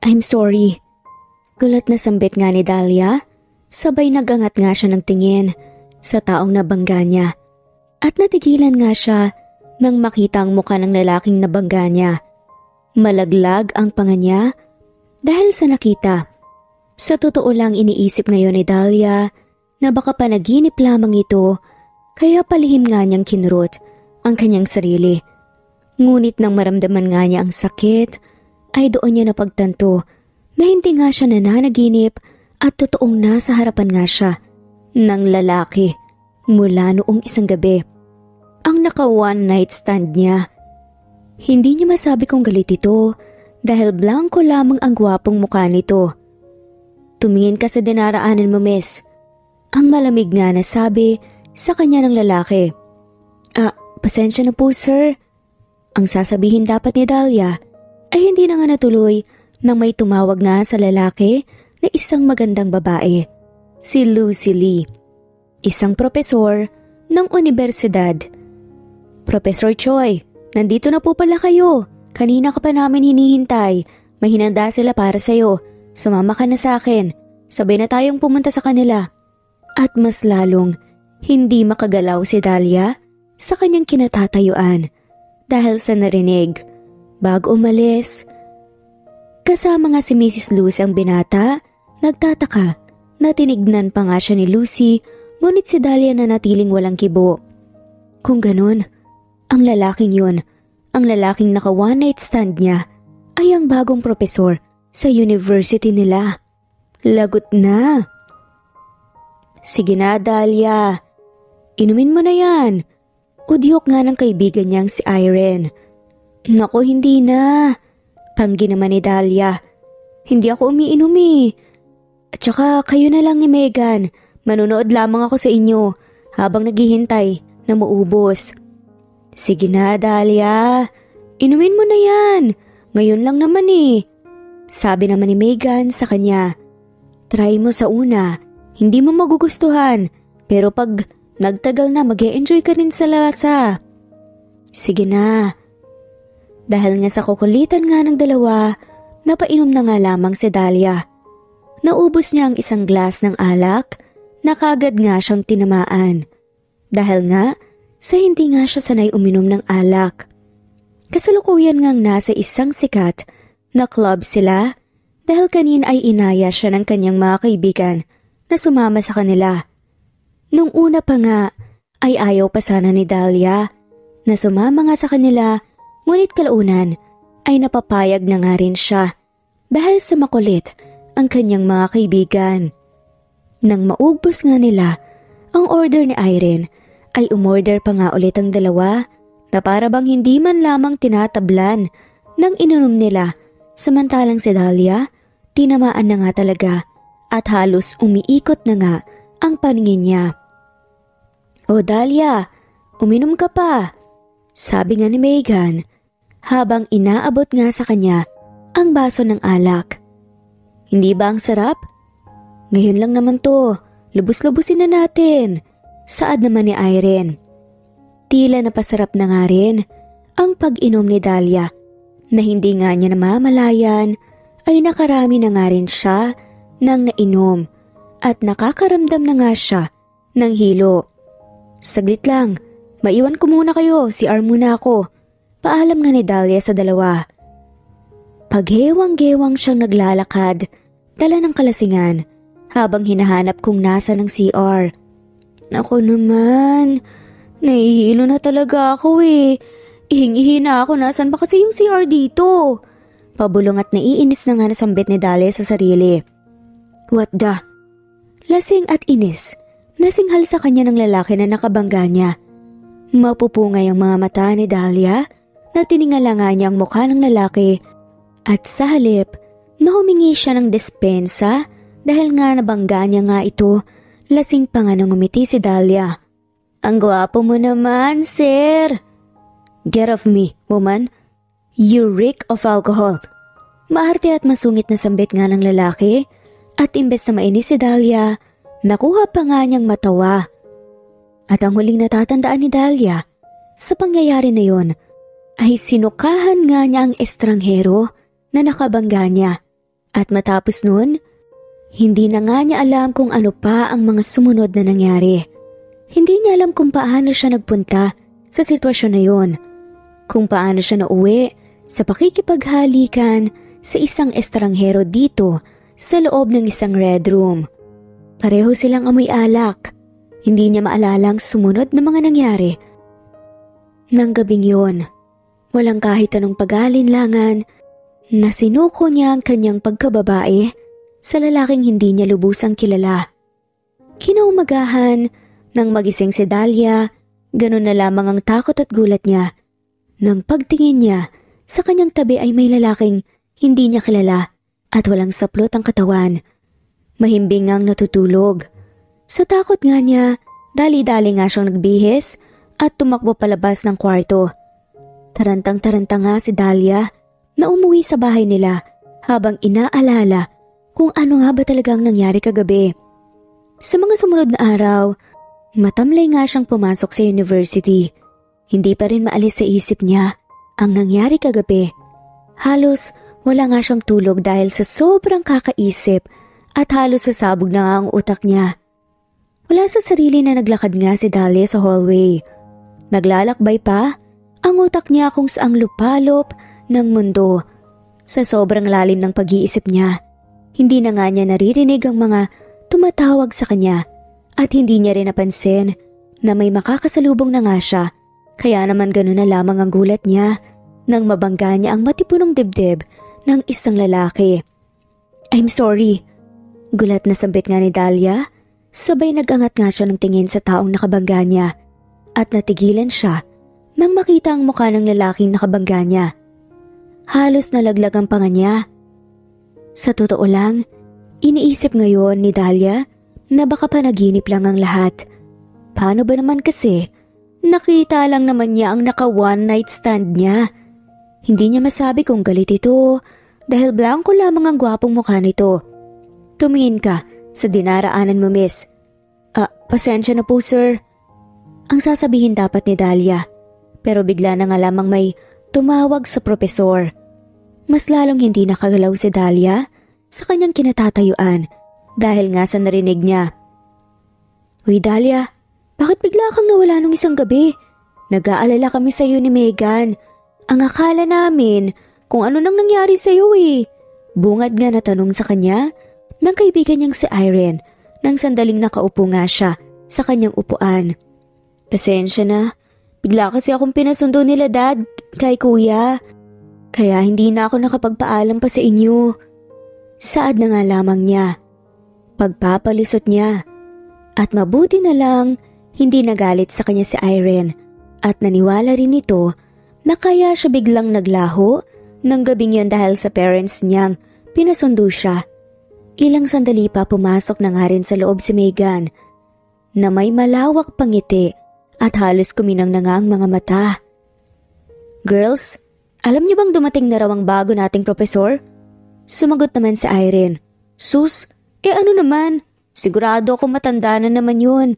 I'm sorry. Gulat na sambit nga ni Dahlia, sabay nagangat nga siya ng tingin sa taong nabangga niya. At natigilan nga siya nang makita ang muka ng lalaking nabangga niya. Malaglag ang panga niya dahil sa nakita. Sa totoo lang iniisip ngayon ni Dahlia na baka panaginip lamang ito kaya palihim nga niyang kinurot ang kanyang sarili. Ngunit nang maramdaman nga niya ang sakit, ay doon niya napagtanto na hindi nga siya nananaginip at totoong nasa harapan nga siya ng lalaki mula noong isang gabi. Ang naka one night stand niya. Hindi niya masabi kung galit ito dahil blanco lamang ang gwapong mukha nito. Tumingin ka sa dinaraanan mo, miss. Ang malamig nga na sabi sa kanya ng lalaki. Ah, pasensya na po, sir. Ang sasabihin dapat ni Dahlia ay hindi na nga natuloy nang may tumawag nga sa lalaki na isang magandang babae, si Lucy Lee, isang propesor ng universidad. Professor Choi, nandito na po pala kayo. Kanina ka pa namin hinihintay. May hinanda sila para sa'yo. Sumama ka na sa akin. Sabay na tayong pumunta sa kanila. At mas lalong hindi makagalaw si Dahlia sa kanyang kinatatayuan dahil sa narinig. Bago umalis, kasama nga si Mrs. Lucy ang binata, nagtataka na tinignan pa nga siya ni Lucy ngunit si Dahlia na natiling walang kibo. Kung ganun, ang lalaking yun, ang lalaking naka one night stand niya, ay ang bagong propesor sa university nila. Lagot na. Sige na, Dahlia. Inumin mo na yan. Udyok nga ng kaibigan niyang si Irene. Nako, hindi na. Tanggi naman ni Dahlia. Hindi ako umiinom eh. At saka kayo na lang ni Megan. Manunood lamang ako sa inyo habang naghihintay na maubos. Sige na, Dahlia. Inumin mo na yan. Ngayon lang naman eh. Sabi naman ni Megan sa kanya. Try mo sa una hindi mo magugustuhan, pero pag nagtagal na mag enjoy ka rin sa lasa. Sige na. Dahil nga sa kukulitan nga ng dalawa, napainom na nga lamang si Dahlia. Naubos niya ang isang glass ng alak, na kagad nga siyang tinamaan. Dahil nga, sa hindi nga siya sanay uminom ng alak. Kasalukuyan ngang nasa isang sikat na club sila dahil kanin ay inaya siya ng kanyang mga kaibigan na sumama sa kanila. Nung una pa nga ay ayaw pa sana ni Dahlia na sumama nga sa kanila ngunit kalaunan ay napapayag na nga rin siya dahil sa makulit ang kanyang mga kaibigan. Nang maugbos nga nila ang order ni Irene ay umorder pa nga ulit ang dalawa na para bang hindi man lamang tinatablan ng inunom nila samantalang si Dahlia tinamaan na nga talaga at halos umiikot na nga ang paningin niya. O Dahlia, uminom ka pa, sabi nga ni Megan habang inaabot nga sa kanya ang baso ng alak. Hindi ba ang sarap? Ngayon lang naman to, lubos-lubusin na natin. Saad naman ni Irene. Tila napasarap na nga rin ang pag-inom ni Dahlia na hindi nga niya namamalayan ay nakarami na nga rin siya nang nainom at nakakaramdam na nga siya ng hilo. Saglit lang, maiwan ko muna kayo, si Ar muna ako. Paalam nga ni Dahlia sa dalawa. Paghewang-gewang siyang naglalakad, dala ng kalasingan, habang hinahanap kung nasa ng CR. Ako naman, nahihilo na talaga ako eh. Ihingihi na ako, nasan ba kasi yung CR dito? Pabulong at naiinis na nga nasambit ni Dahlia sa sarili. What the? Lasing at inis, nasinghal sa kanya ng lalaki na nakabangga niya. Mapupungay ang mga mata ni Dahlia na tiningala nga niya ang mukha ng lalaki at sa halip na humingi siya ng despensa dahil nga nabangga niya nga ito, lasing pa nga nang umiti si Dahlia. Ang gwapo mo naman, sir. Get off me, woman. You reek of alcohol. Maarte at masungit na sambit nga ng lalaki at imbes na mainis si Dahlia, nakuha pa nga niyang matawa. At ang huling natatandaan ni Dahlia sa pangyayari na yon ay sinukahan nga niya ang estranghero na nakabangga niya At matapos nun, hindi na nga niya alam kung ano pa ang mga sumunod na nangyari. Hindi niya alam kung paano siya nagpunta sa sitwasyon na yon. Kung paano siya nauwi sa pakikipaghalikan sa isang estranghero dito sa loob ng isang red room. Pareho silang amoy alak. Hindi niya maalalang sumunod na mga nangyari. Nang gabing yon, walang kahit anong pag-alinlangan na sinuko niya ang kanyang pagkababae sa lalaking hindi niya lubusang kilala. Kinaumagahan nang magising si Dahlia, ganun na lamang ang takot at gulat niya. Nang pagtingin niya, sa kanyang tabi ay may lalaking hindi niya kilala at walang saplot ang katawan. Mahimbing ang natutulog. Sa takot nga niya, dali-dali nga siyang nagbihis at tumakbo palabas ng kwarto. Tarantang-taranta nga si Dahlia na umuwi sa bahay nila habang inaalala kung ano nga ba talagang nangyari kagabi. Sa mga sumunod na araw, matamlay nga siyang pumasok sa university. Hindi pa rin maalis sa isip niya ang nangyari kagabi. Halos wala nga siyang tulog dahil sa sobrang kakaisip at halos sasabog na nga ang utak niya. Wala sa sarili na naglakad nga si Dahlia sa hallway. Naglalakbay pa ang utak niya kung saang lupalop ng mundo. Sa sobrang lalim ng pag-iisip niya, hindi na nga niya naririnig ang mga tumatawag sa kanya at hindi niya rin napansin na may makakasalubong na nga siya kaya naman gano'n na lamang ang gulat niya nang mabangga niya ang matipunong dibdib ng isang lalaki. I'm sorry. Gulat na sambit nga ni Dahlia, sabay nagangat nga siya ng tingin sa taong nakabangga niya at natigilan siya nang makita ang mukha ng lalaking nakabangga niya. Halos nalaglag ang panga niya. Sa totoo lang, iniisip ngayon ni Dahlia na baka panaginip lang ang lahat. Paano ba naman kasi? Nakita lang naman niya ang naka one night stand niya. Hindi niya masabi kung galit ito dahil blanco lamang ang gwapong mukha nito. Tumingin ka sa dinaraanan mo miss. Ah, pasensya na po sir. Ang sasabihin dapat ni Dahlia. Pero bigla na nga lamang may tumawag sa propesor. Mas lalong hindi nakagalaw si Dahlia sa kanyang kinatatayuan dahil nga sa narinig niya. Uy Dahlia, bakit bigla kang nawala nung isang gabi? Nag-aalala kami sa iyo ni Megan. Ang akala namin kung ano nang nangyari sa iyo eh. Bungad nga na tanong sa kanya ng kaibigan niyang si Irene nang sandaling nakaupo nga siya sa kanyang upuan. Pasensya na, bigla kasi akong pinasundo nila dad kay kuya. Kaya hindi na ako nakapagpaalam pa sa inyo. Saad na nga lamang niya. Pagpapalisot niya. At mabuti na lang, hindi nagalit sa kanya si Irene at naniwala rin ito na kaya siya biglang naglaho ng gabing yon dahil sa parents niyang pinasundo siya. Ilang sandali pa pumasok na nga rin sa loob si Megan na may malawak pangiti at halos kuminang na nga ang mga mata. Girls, alam niyo bang dumating na raw ang bago nating profesor? Sumagot naman si Irene. Sus, eh ano naman? Sigurado ako matanda na naman yun.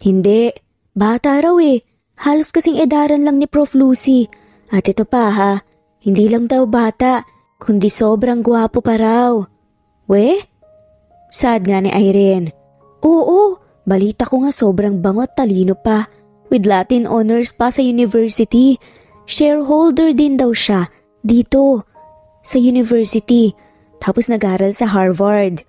Hindi, bata raw eh. Halos kasing edaran lang ni Prof. Lucy. At ito pa ha, hindi lang daw bata, kundi sobrang gwapo pa raw. We? Sad nga ni Irene. Oo, balita ko nga sobrang bangot talino pa. With Latin honors pa sa university shareholder din daw siya dito sa university tapos nag-aral sa Harvard.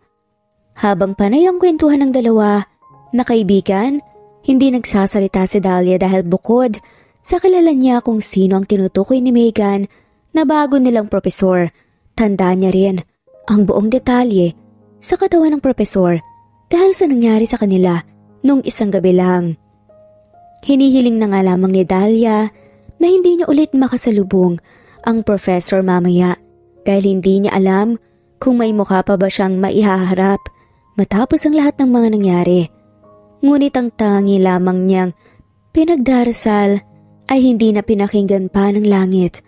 Habang panay ang kwentuhan ng dalawa na kaibigan, hindi nagsasalita si Dahlia dahil bukod sa kilala niya kung sino ang tinutukoy ni Megan na bago nilang propesor. Tanda niya rin ang buong detalye sa katawan ng propesor dahil sa nangyari sa kanila nung isang gabi lang. Hinihiling na nga lamang ni Dahlia na hindi niya ulit makasalubong ang professor mamaya dahil hindi niya alam kung may mukha pa ba siyang maihaharap matapos ang lahat ng mga nangyari. Ngunit ang tangi lamang niyang pinagdarasal ay hindi na pinakinggan pa ng langit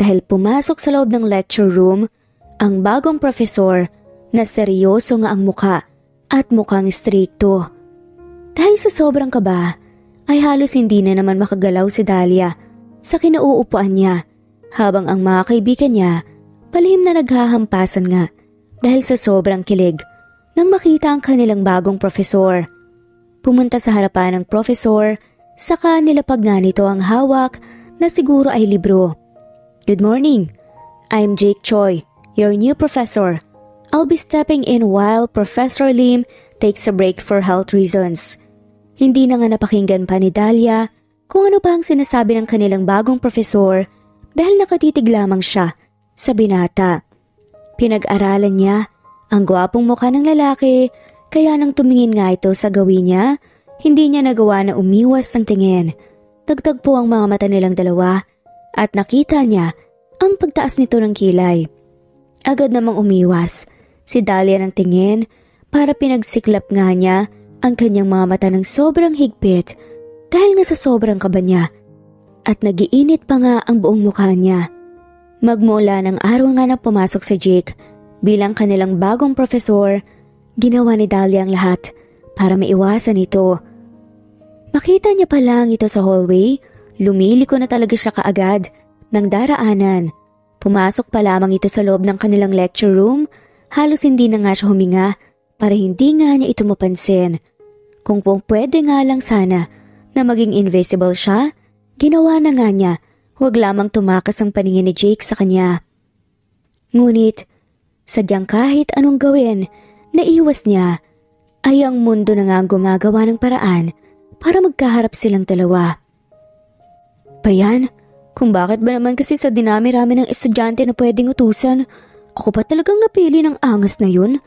dahil pumasok sa loob ng lecture room ang bagong profesor na seryoso nga ang muka at mukhang strikto. Dahil sa sobrang kaba, ay halos hindi na naman makagalaw si Dahlia sa kinauupuan niya habang ang mga kaibigan niya palihim na naghahampasan nga dahil sa sobrang kilig nang makita ang kanilang bagong profesor. Pumunta sa harapan ng profesor, saka nilapag nga nito ang hawak na siguro ay libro. Good morning. I'm Jake Choi, your new professor. I'll be stepping in while Professor Lim takes a break for health reasons. Hindi na nga napakinggan pa ni Dahlia kung ano pa ang sinasabi ng kanilang bagong profesor dahil nakatitig lamang siya sa binata. Pinag-aralan niya ang gwapong mukha ng lalaki kaya nang tumingin nga ito sa gawin niya, hindi niya nagawa na umiwas ng tingin. Dagdag po ang mga mata nilang dalawa at nakita niya ang pagtaas nito ng kilay. Agad namang umiwas si Dahlia ng tingin para pinagsiklap nga niya ang kanyang mga mata ng sobrang higpit dahil nga sa sobrang kaba niya at nagiinit pa nga ang buong mukha niya. Magmula ng araw nga na pumasok sa Jake, Bilang kanilang bagong profesor, ginawa ni Dahlia ang lahat para maiwasan ito. Makita niya pa lang ito sa hallway, lumiliko na talaga siya kaagad ng daraanan. Pumasok pa lamang ito sa loob ng kanilang lecture room, halos hindi na nga siya huminga para hindi nga niya ito mapansin. Kung pong pwede nga lang sana na maging invisible siya, ginawa na nga niya, huwag lamang tumakas ang paningin ni Jake sa kanya. Ngunit, Sadyang kahit anong gawin, naiwas niya ay ang mundo na nga gumagawa ng paraan para magkaharap silang dalawa. Bayan, kung bakit ba naman kasi sa dinami-rami ng estudyante na pwedeng utusan, ako pa talagang napili ng angas na yun?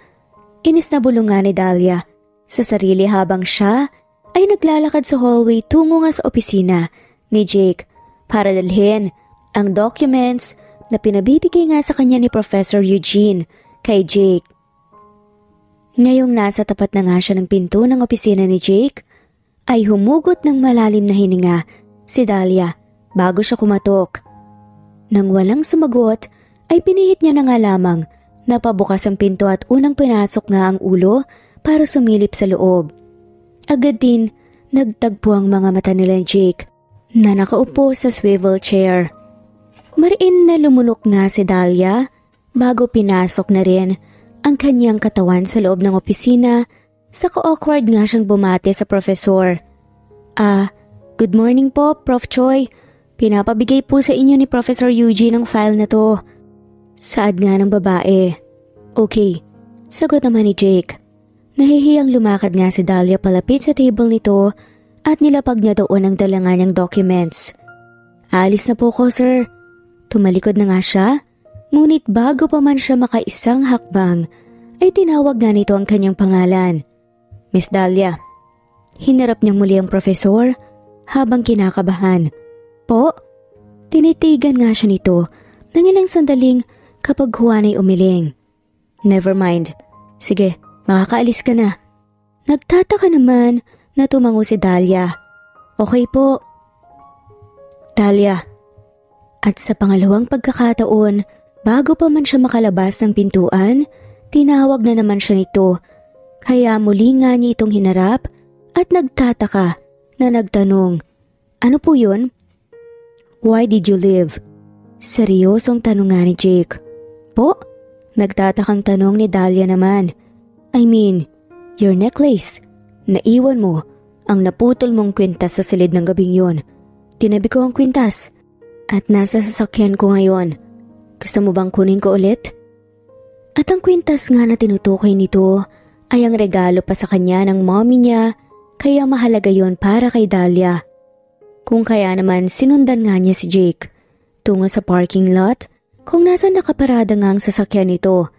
Inis na bulungan ni Dahlia sa sarili habang siya ay naglalakad sa hallway tungo nga sa opisina ni Jake para dalhin ang documents na pinabibigay nga sa kanya ni Professor Eugene kay Jake. Ngayong nasa tapat na nga siya ng pinto ng opisina ni Jake, ay humugot ng malalim na hininga si Dahlia bago siya kumatok. Nang walang sumagot, ay pinihit niya na nga lamang na pabukas ang pinto at unang pinasok nga ang ulo para sumilip sa loob. Agad din, nagtagpo ang mga mata nila ni Jake na nakaupo sa swivel chair. Mariin na lumunok nga si Dahlia bago pinasok na rin ang kanyang katawan sa loob ng opisina sa awkward nga siyang bumate sa profesor. Ah, good morning po, Prof. Choi. Pinapabigay po sa inyo ni Professor Eugene ang file na to. Saad nga ng babae. Okay, sagot naman ni Jake. Nahihiyang lumakad nga si Dahlia palapit sa table nito at nilapag niya doon ang dalangan niyang documents. Alis na po ko, sir. Tumalikod na nga siya, ngunit bago pa man siya makaisang hakbang, ay tinawag nga nito ang kanyang pangalan. Miss Dahlia. Hinarap niya muli ang profesor habang kinakabahan. Po? Tinitigan nga siya nito ng ilang sandaling kapag Juan ay umiling. Never mind. Sige, makakaalis ka na. Nagtataka naman na tumango si Dahlia. Okay po. Dahlia, at sa pangalawang pagkakataon, bago pa man siya makalabas ng pintuan, tinawag na naman siya nito. Kaya muli nga niya itong hinarap at nagtataka na nagtanong, Ano po yun? Why did you leave? Seryosong tanong nga ni Jake. Po? Nagtatakang tanong ni Dahlia naman. I mean, your necklace. Naiwan mo ang naputol mong kwintas sa silid ng gabing yon. Tinabi ko ang kwintas at nasa sasakyan ko ngayon. Gusto mo bang kunin ko ulit? At ang kwintas nga na tinutukoy nito ay ang regalo pa sa kanya ng mommy niya kaya mahalaga yon para kay Dahlia. Kung kaya naman sinundan nga niya si Jake tungo sa parking lot kung nasa nakaparada nga ang sasakyan nito.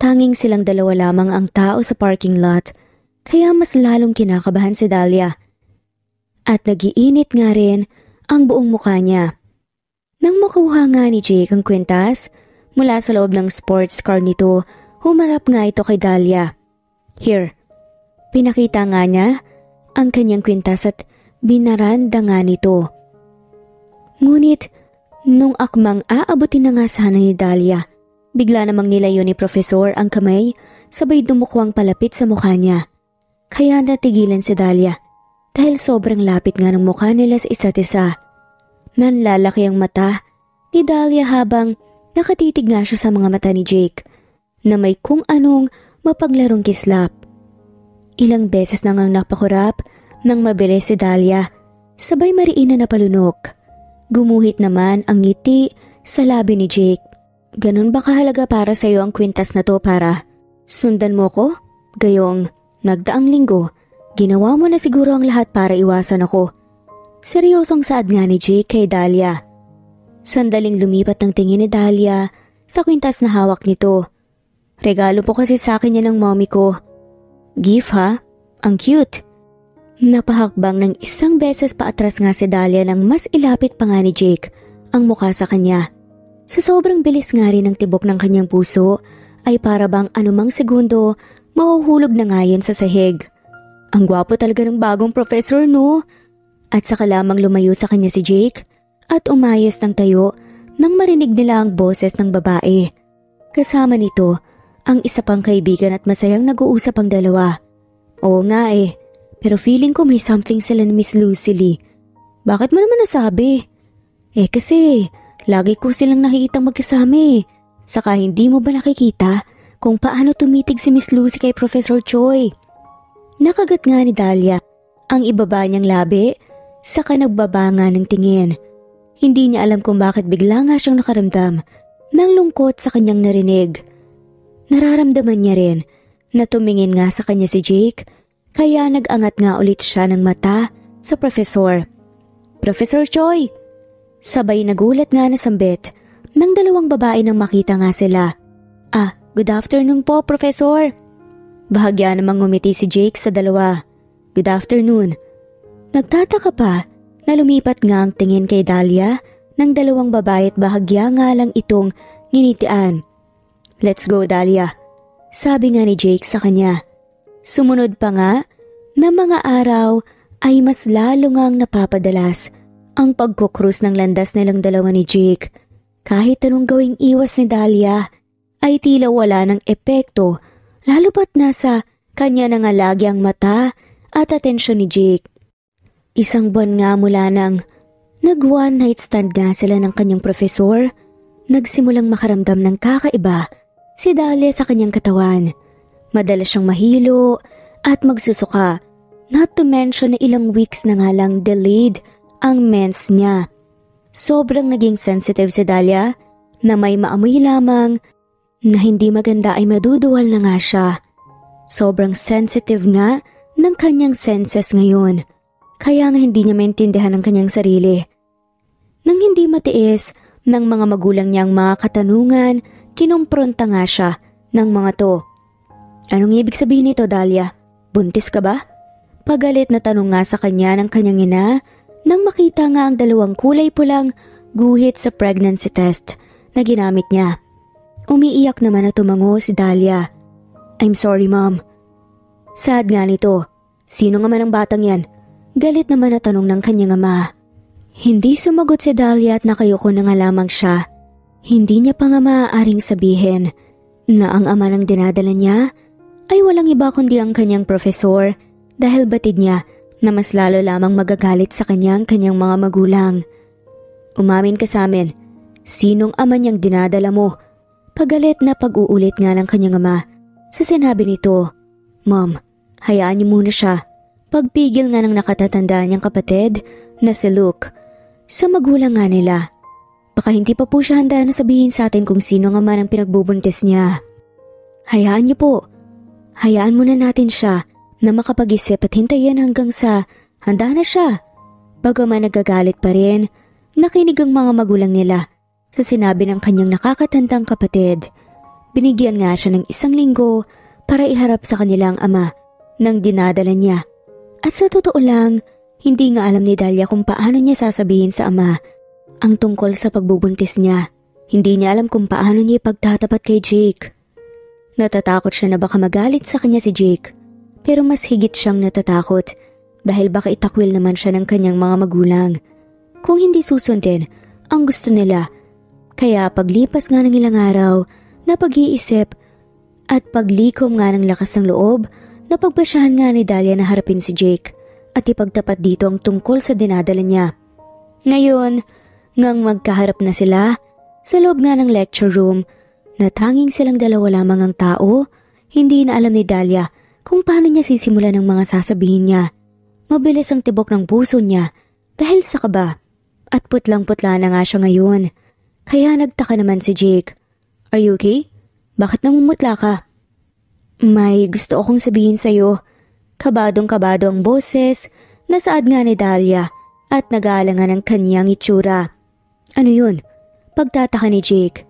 Tanging silang dalawa lamang ang tao sa parking lot kaya mas lalong kinakabahan si Dahlia. At nagiinit nga rin ang buong mukha niya. Nang makuha nga ni Jake ang kwintas, mula sa loob ng sports car nito, humarap nga ito kay Dahlia. Here. Pinakita nga niya ang kanyang kwintas at binaranda nga nito. Ngunit, nung akmang aabutin na nga sana ni Dahlia, bigla namang nilayo ni Profesor ang kamay sabay dumukwang palapit sa mukha niya. Kaya natigilan si Dahlia dahil sobrang lapit nga ng mukha nila sa isa't isa. Nanlalaki ang mata ni Dahlia habang nakatitig nga siya sa mga mata ni Jake. na may kung anong mapaglarong kislap. Ilang beses na ngang napakurap nang mabilis si Dahlia, sabay mariina na palunok. Gumuhit naman ang ngiti sa labi ni Jake. Ganun ba kahalaga para sa iyo ang kwintas na to para sundan mo ko? Gayong nagdaang linggo, ginawa mo na siguro ang lahat para iwasan ako. Seryosong saad nga ni Jake kay Dahlia. Sandaling lumipat ng tingin ni Dahlia sa kwintas na hawak nito. Regalo po kasi sa akin yan ng mommy ko. Gift ha? Ang cute. Napahakbang ng isang beses paatras nga si Dahlia nang mas ilapit pa nga ni Jake ang mukha sa kanya. Sa sobrang bilis nga rin ng tibok ng kanyang puso ay para bang anumang segundo mahuhulog na nga yan sa sahig. Ang gwapo talaga ng bagong professor no? At saka lamang lumayo sa kanya si Jake at umayos ng tayo nang marinig nila ang boses ng babae. Kasama nito ang isa pang kaibigan at masayang nag-uusap ang dalawa. Oo nga eh, pero feeling ko may something sila ni Miss Lucy Lee. Bakit mo naman nasabi? Eh kasi, lagi ko silang nakikitang magkasama eh. Saka hindi mo ba nakikita kung paano tumitig si Miss Lucy kay Professor Choi? Nakagat nga ni Dahlia ang ibaba niyang labi, saka nagbaba nga ng tingin. Hindi niya alam kung bakit bigla nga siyang nakaramdam ng lungkot sa kanyang narinig. Nararamdaman niya rin na tumingin nga sa kanya si Jake kaya nag-angat nga ulit siya ng mata sa profesor. Professor Choi! Sabay nagulat nga na sambit ng dalawang babae nang makita nga sila. Ah, good afternoon po, Professor. Bahagya namang ngumiti si Jake sa dalawa. Good afternoon. Nagtataka pa na lumipat nga ang tingin kay Dahlia ng dalawang babae at bahagya nga lang itong nginitian. Let's go, Dahlia. Sabi nga ni Jake sa kanya. Sumunod pa nga na mga araw ay mas lalo ngang napapadalas ang pagkukrus ng landas nilang dalawa ni Jake. Kahit anong gawing iwas ni Dahlia ay tila wala ng epekto lalo pat nasa kanya na nga lagi ang mata at atensyon ni Jake. Isang buwan nga mula nang nag one night stand nga sila ng kanyang profesor, nagsimulang makaramdam ng kakaiba si Dahlia sa kanyang katawan. Madalas siyang mahilo at magsusuka. Not to mention na ilang weeks na nga lang delayed ang mens niya. Sobrang naging sensitive si Dahlia na may maamoy lamang na hindi maganda ay maduduwal na nga siya. Sobrang sensitive nga ng kanyang senses ngayon. Kaya nga hindi niya maintindihan ang kanyang sarili. Nang hindi matiis ng mga magulang niyang mga katanungan, kinumpronta nga siya ng mga to. Anong ibig sabihin nito, Dahlia? Buntis ka ba? Pagalit na tanong nga sa kanya ng kanyang ina nang makita nga ang dalawang kulay pulang guhit sa pregnancy test na ginamit niya. Umiiyak naman na tumango si Dahlia. I'm sorry, mom. Sad nga nito. Sino nga man ang batang yan? Galit naman na tanong ng kanyang ama. Hindi sumagot si Dahlia at nakayuko na nga lamang siya. Hindi niya pa nga maaaring sabihin na ang ama ng dinadala niya ay walang iba kundi ang kanyang profesor dahil batid niya na mas lalo lamang magagalit sa kanyang kanyang mga magulang. Umamin ka sa amin, sinong ama niyang dinadala mo? Pagalit na pag-uulit nga ng kanyang ama sa sinabi nito, Mom, hayaan niyo muna siya. Pagpigil nga ng nakatatanda niyang kapatid na si Luke sa magulang nga nila. Baka hindi pa po siya handa na sabihin sa atin kung sino nga man ang pinagbubuntis niya. Hayaan niyo po, Hayaan muna natin siya na makapag-isip at hintayin hanggang sa handa na siya. Bagaman nagagalit pa rin, nakinig ang mga magulang nila sa sinabi ng kanyang nakakatandang kapatid. Binigyan nga siya ng isang linggo para iharap sa kanilang ama nang dinadala niya. At sa totoo lang, hindi nga alam ni Dahlia kung paano niya sasabihin sa ama ang tungkol sa pagbubuntis niya. Hindi niya alam kung paano niya ipagtatapat kay Jake. Natatakot siya na baka magalit sa kanya si Jake. Pero mas higit siyang natatakot dahil baka itakwil naman siya ng kanyang mga magulang. Kung hindi susundin ang gusto nila. Kaya paglipas nga ng ilang araw na pag-iisip at paglikom nga ng lakas ng loob na pagbasyahan nga ni Dahlia na harapin si Jake at ipagtapat dito ang tungkol sa dinadala niya. Ngayon, ngang magkaharap na sila, sa loob nga ng lecture room, na tanging silang dalawa lamang ang tao, hindi na alam ni Dahlia kung paano niya sisimulan ng mga sasabihin niya. Mabilis ang tibok ng puso niya dahil sa kaba at putlang-putla na nga siya ngayon. Kaya nagtaka naman si Jake. Are you okay? Bakit namumutla ka? May gusto akong sabihin sa'yo. Kabadong-kabado ang boses, nasaad nga ni Dahlia at nag-aalangan ang kanyang itsura. Ano yun? Pagtataka ni Jake.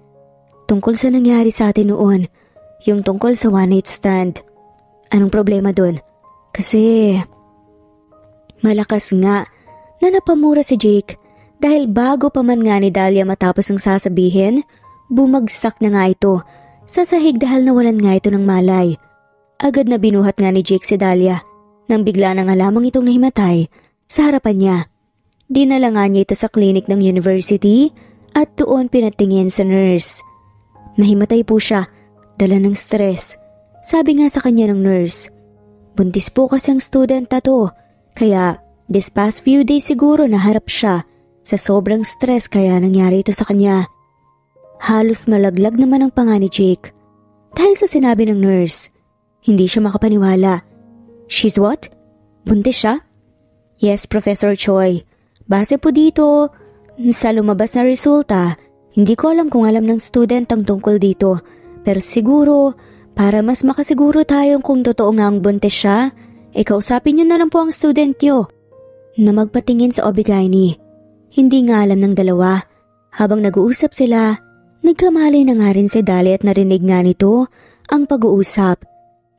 Tungkol sa nangyari sa atin noon, yung tungkol sa one night stand. Anong problema doon? Kasi... Malakas nga na napamura si Jake dahil bago pa man nga ni Dahlia matapos ang sasabihin, bumagsak na nga ito sa sahig dahil nawalan nga ito ng malay. Agad na binuhat nga ni Jake si Dahlia nang bigla na nga lamang itong nahimatay sa harapan niya. Dinala nga niya ito sa klinik ng university at doon pinatingin sa nurse. Nahimatay po siya, dala ng stress. Sabi nga sa kanya ng nurse, buntis po kasi ang student na to, kaya this past few days siguro naharap siya sa sobrang stress kaya nangyari ito sa kanya. Halos malaglag naman ang panga ni Jake. Dahil sa sinabi ng nurse, hindi siya makapaniwala. She's what? Buntis siya? Yes, Professor Choi. Base po dito, sa lumabas na resulta, hindi ko alam kung alam ng student ang tungkol dito. Pero siguro, para mas makasiguro tayo kung totoo nga ang buntis siya, ikausapin niyo na lang po ang student niyo. Na magpatingin sa Obigayni. Hindi nga alam ng dalawa. Habang nag-uusap sila, nagkamali na nga rin si Dali at narinig nga nito ang pag-uusap.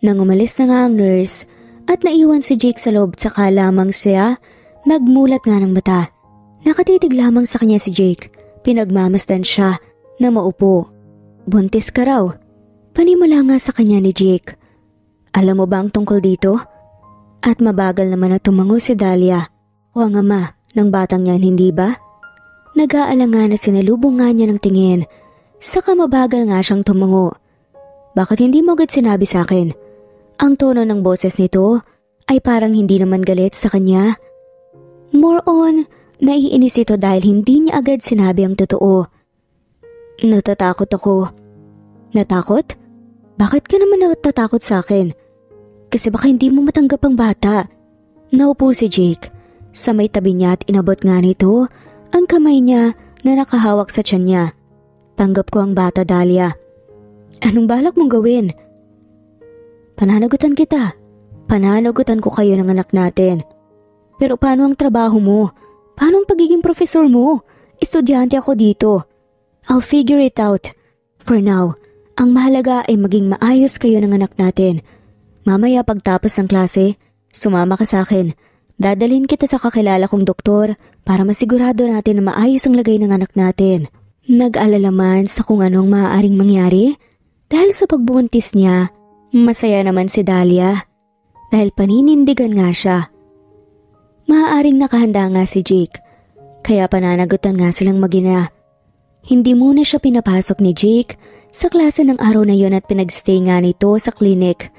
Nang umalis na nga ang nurse at naiwan si Jake sa loob saka lamang siya nagmulat nga ng mata. Nakatitig lamang sa kanya si Jake. Pinagmamasdan siya na maupo. Buntis ka raw. Panimula nga sa kanya ni Jake. Alam mo ba ang tungkol dito? At mabagal naman na tumango si Dahlia o ang ama ng batang yan, hindi ba? Nag-aalangan na sinalubong nga niya ng tingin. Saka mabagal nga siyang tumango. Bakit hindi mo agad sinabi sa akin? Ang tono ng boses nito ay parang hindi naman galit sa kanya. More on, naiinis ito dahil hindi niya agad sinabi ang totoo. Natatakot ako. Natakot? Bakit ka naman natatakot sa akin? Kasi baka hindi mo matanggap ang bata. Naupo si Jake. Sa may tabi niya at inabot nga nito ang kamay niya na nakahawak sa tiyan niya. Tanggap ko ang bata, Dahlia. Anong balak mong gawin? Pananagutan kita. Pananagutan ko kayo ng anak natin. Pero paano ang trabaho mo? Paano ang pagiging profesor mo? Estudyante ako dito. I'll figure it out. For now, ang mahalaga ay maging maayos kayo ng anak natin. Mamaya pagtapos ng klase, sumama ka sa akin. Dadalhin kita sa kakilala kong doktor para masigurado natin na maayos ang lagay ng anak natin. Nag-alala man sa kung anong maaaring mangyari dahil sa pagbuntis niya Masaya naman si Dahlia dahil paninindigan nga siya. Maaaring nakahanda nga si Jake kaya pananagutan nga silang magina. Hindi muna siya pinapasok ni Jake sa klase ng araw na yon at pinagstay nga nito sa klinik.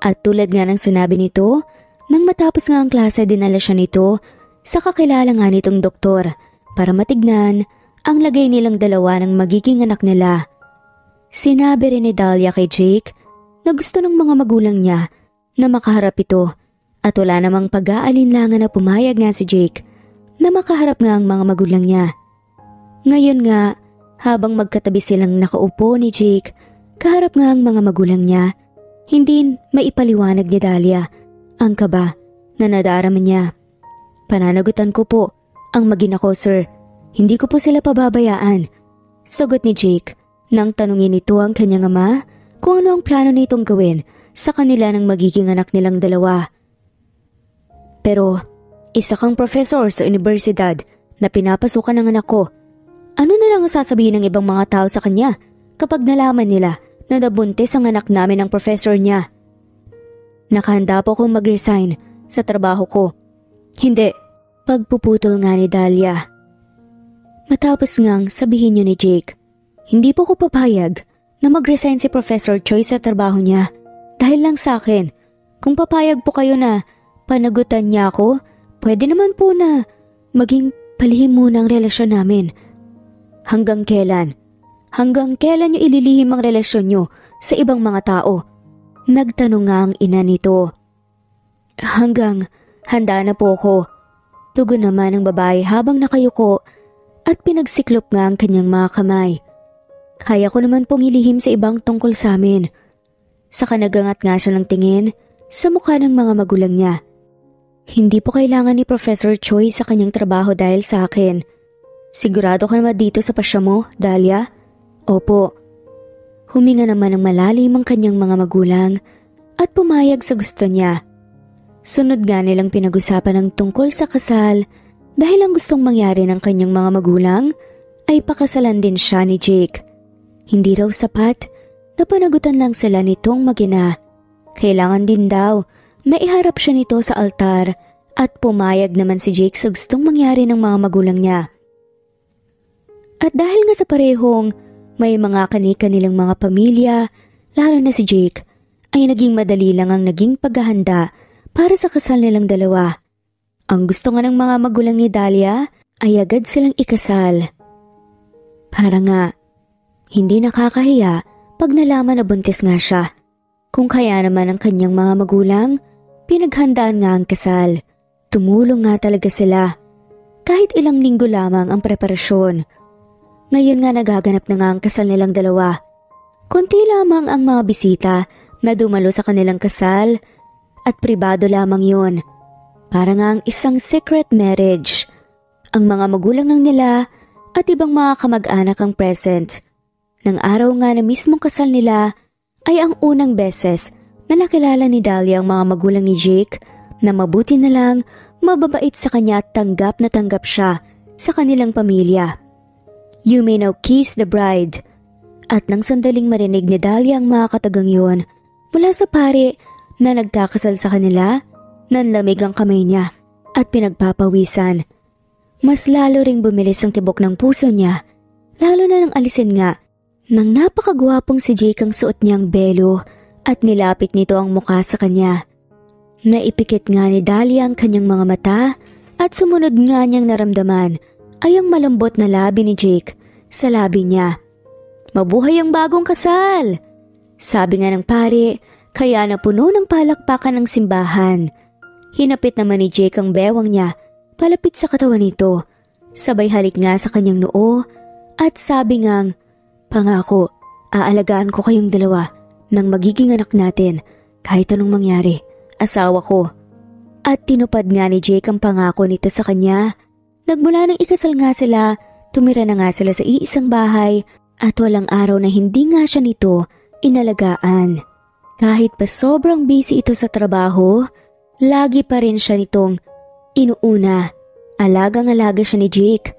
At tulad nga ng sinabi nito, nang matapos nga ang klase dinala siya nito sa kakilala nga nitong doktor para matignan ang lagay nilang dalawa ng magiging anak nila. Sinabi rin ni Dahlia kay Jake na gusto ng mga magulang niya na makaharap ito at wala namang pag-aalinlangan na pumayag nga si Jake na makaharap nga ang mga magulang niya. Ngayon nga, habang magkatabi silang nakaupo ni Jake, kaharap nga ang mga magulang niya, hindi maipaliwanag ni Dahlia ang kaba na nadarama niya. Pananagutan ko po ang magina ko sir, hindi ko po sila pababayaan. Sagot ni Jake nang tanungin ito ang kanyang ama kung ano ang plano nitong gawin sa kanila ng magiging anak nilang dalawa. Pero, isa kang professor sa universidad na pinapasukan ng anak ko. Ano na lang ang sasabihin ng ibang mga tao sa kanya kapag nalaman nila na nabuntis ang anak namin ng professor niya? Nakahanda po akong mag-resign sa trabaho ko. Hindi, pagpuputol nga ni Dahlia. Matapos ngang sabihin niyo ni Jake, hindi po ko papayag na mag-resign si Professor Choi sa trabaho niya dahil lang sa akin. Kung papayag po kayo na panagutan niya ako, pwede naman po na maging palihim muna ang relasyon namin. Hanggang kailan? Hanggang kailan niyo ililihim ang relasyon niyo sa ibang mga tao? Nagtanong nga ang ina nito. Hanggang handa na po ko. Tugon naman ng babae habang nakayuko at pinagsiklop nga ang kanyang mga kamay. Kaya ko naman pong ilihim sa ibang tungkol sa amin. Saka nagangat nga siya ng tingin sa mukha ng mga magulang niya. Hindi po kailangan ni Professor Choi sa kanyang trabaho dahil sa akin. Sigurado ka naman dito sa pasya mo, Dahlia? Opo. Huminga naman ng malalim ang kanyang mga magulang at pumayag sa gusto niya. Sunod nga nilang pinag-usapan ng tungkol sa kasal dahil ang gustong mangyari ng kanyang mga magulang ay pakasalan din siya ni Jake. Hindi raw sapat na panagutan lang sila nitong magina. Kailangan din daw na iharap siya nito sa altar at pumayag naman si Jake sa gustong mangyari ng mga magulang niya. At dahil nga sa parehong may mga kanika nilang mga pamilya, lalo na si Jake, ay naging madali lang ang naging paghahanda para sa kasal nilang dalawa. Ang gusto nga ng mga magulang ni Dahlia ay agad silang ikasal. Para nga, hindi nakakahiya pag nalaman na buntis nga siya. Kung kaya naman ang kanyang mga magulang, pinaghandaan nga ang kasal. Tumulong nga talaga sila. Kahit ilang linggo lamang ang preparasyon. Ngayon nga nagaganap na nga ang kasal nilang dalawa. Kunti lamang ang mga bisita na dumalo sa kanilang kasal at pribado lamang yun. Para nga ang isang secret marriage. Ang mga magulang ng nila at ibang mga kamag-anak ang present. Nang araw nga na mismong kasal nila ay ang unang beses na nakilala ni Dahlia ang mga magulang ni Jake na mabuti na lang mababait sa kanya at tanggap na tanggap siya sa kanilang pamilya. You may now kiss the bride. At nang sandaling marinig ni Dahlia ang mga katagang yun mula sa pare na nagkakasal sa kanila, nanlamig ang kamay niya at pinagpapawisan. Mas lalo ring bumilis ang tibok ng puso niya, lalo na nang alisin nga nang napakagwapong si Jake ang suot niyang belo at nilapit nito ang mukha sa kanya. Naipikit nga ni Dahlia ang kanyang mga mata at sumunod nga niyang naramdaman ay ang malambot na labi ni Jake sa labi niya. Mabuhay ang bagong kasal! Sabi nga ng pare kaya napuno ng palakpakan ng simbahan. Hinapit naman ni Jake ang bewang niya palapit sa katawan nito. Sabay halik nga sa kanyang noo at sabi ngang, Pangako, aalagaan ko kayong dalawa nang magiging anak natin kahit anong mangyari, asawa ko. At tinupad nga ni Jake ang pangako nito sa kanya. Nagmula nang ikasal nga sila, tumira na nga sila sa iisang bahay at walang araw na hindi nga siya nito inalagaan. Kahit pa sobrang busy ito sa trabaho, lagi pa rin siya nitong inuuna. Alagang-alaga siya ni Jake.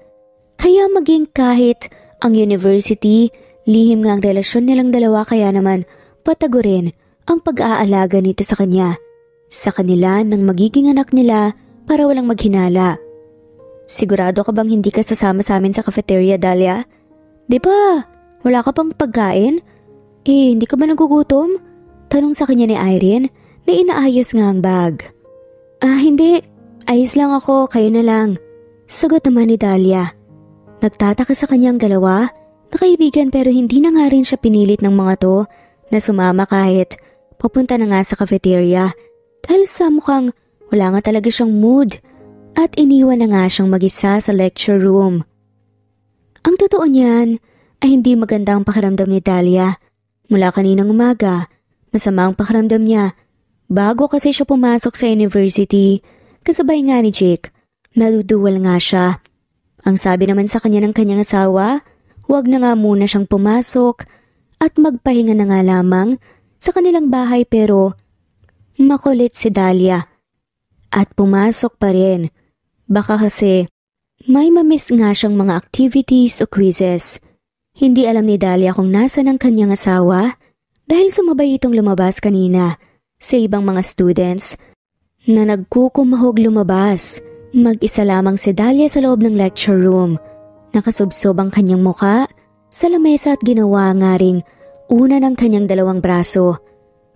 Kaya maging kahit ang university, lihim nga ang relasyon nilang dalawa kaya naman patago rin ang pag-aalaga nito sa kanya. Sa kanila ng magiging anak nila para walang maghinala. Sigurado ka bang hindi ka sasama sa amin sa cafeteria, Dahlia? Di ba? Wala ka pang pagkain? Eh, hindi ka ba nagugutom? Tanong sa kanya ni Irene na inaayos nga ang bag. Ah, hindi. Ayos lang ako, kayo na lang. Sagot naman ni Dahlia. Nagtataka sa kanyang dalawa na kaibigan pero hindi na nga rin siya pinilit ng mga to na sumama kahit papunta na nga sa cafeteria dahil sa mukhang wala nga talaga siyang mood at iniwan na nga siyang mag-isa sa lecture room. Ang totoo niyan ay hindi maganda ang pakiramdam ni Dahlia. Mula kaninang umaga Masama ang pakiramdam niya. Bago kasi siya pumasok sa university, kasabay nga ni Jake, naduduwal nga siya. Ang sabi naman sa kanya ng kanyang asawa, huwag na nga muna siyang pumasok at magpahinga na nga lamang sa kanilang bahay pero makulit si Dahlia. At pumasok pa rin. Baka kasi may mamiss nga siyang mga activities o quizzes. Hindi alam ni Dahlia kung nasa ng kanyang asawa dahil sumabay itong lumabas kanina sa ibang mga students na nagkukumahog lumabas. Mag-isa lamang si Dahlia sa loob ng lecture room. Nakasubsob ang kanyang muka sa lamesa at ginawa nga ring una ng kanyang dalawang braso.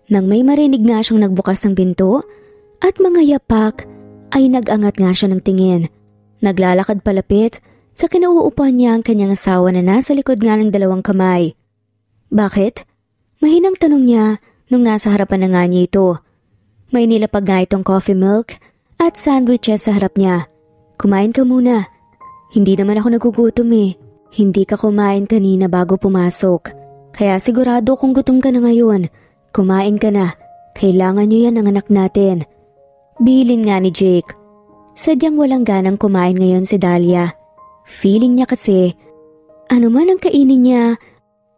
Nang may marinig nga siyang nagbukas ng pinto at mga yapak ay nagangat nga siya ng tingin. Naglalakad palapit Sa kinauupuan niya ang kanyang asawa na nasa likod nga ng dalawang kamay. Bakit? Mahinang tanong niya nung nasa harapan na nga niya ito. May nilapag nga itong coffee milk at sandwiches sa harap niya. Kumain ka muna. Hindi naman ako nagugutom eh. Hindi ka kumain kanina bago pumasok. Kaya sigurado kung gutom ka na ngayon. Kumain ka na. Kailangan niyo yan ng anak natin. Bilin nga ni Jake. Sadyang walang ganang kumain ngayon si Dahlia. Feeling niya kasi, ano man ang kainin niya,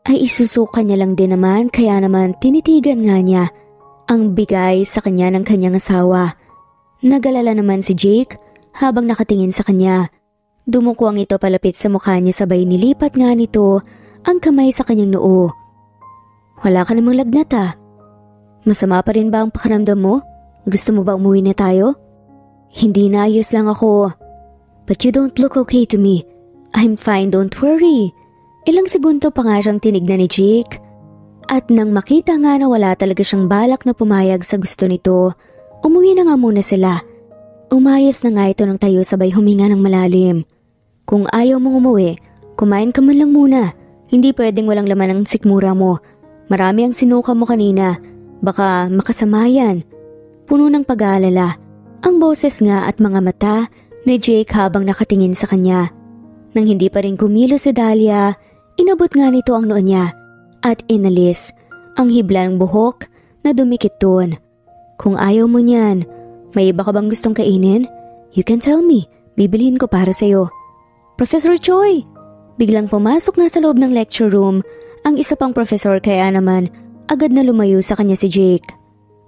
ay isusuka niya lang din naman kaya naman tinitigan nga niya ang bigay sa kanya ng kanyang asawa. Nagalala naman si Jake habang nakatingin sa kanya. Dumuko ang ito palapit sa mukha niya sabay nilipat nga nito ang kamay sa kanyang noo. Wala ka namang lagnat ah. Masama pa rin ba ang pakiramdam mo? Gusto mo ba umuwi na tayo? Hindi na ayos lang ako. But you don't look okay to me. I'm fine, don't worry. Ilang segundo pa nga siyang tinignan ni Jake. At nang makita nga na wala talaga siyang balak na pumayag sa gusto nito, umuwi na nga muna sila. Umayos na nga ito ng tayo sabay huminga ng malalim. Kung ayaw mong umuwi, kumain ka man lang muna. Hindi pwedeng walang laman ang sikmura mo. Marami ang sinuka mo kanina. Baka makasama yan. Puno ng pag-aalala. Ang boses nga at mga mata ni Jake habang nakatingin sa kanya. Nang hindi pa rin kumilo si Dahlia, inabot nga nito ang noo niya at inalis ang hibla ng buhok na dumikit doon. Kung ayaw mo niyan, may iba ka bang gustong kainin? You can tell me, bibilhin ko para sa'yo. Professor Choi! Biglang pumasok na sa loob ng lecture room ang isa pang professor kaya naman agad na lumayo sa kanya si Jake.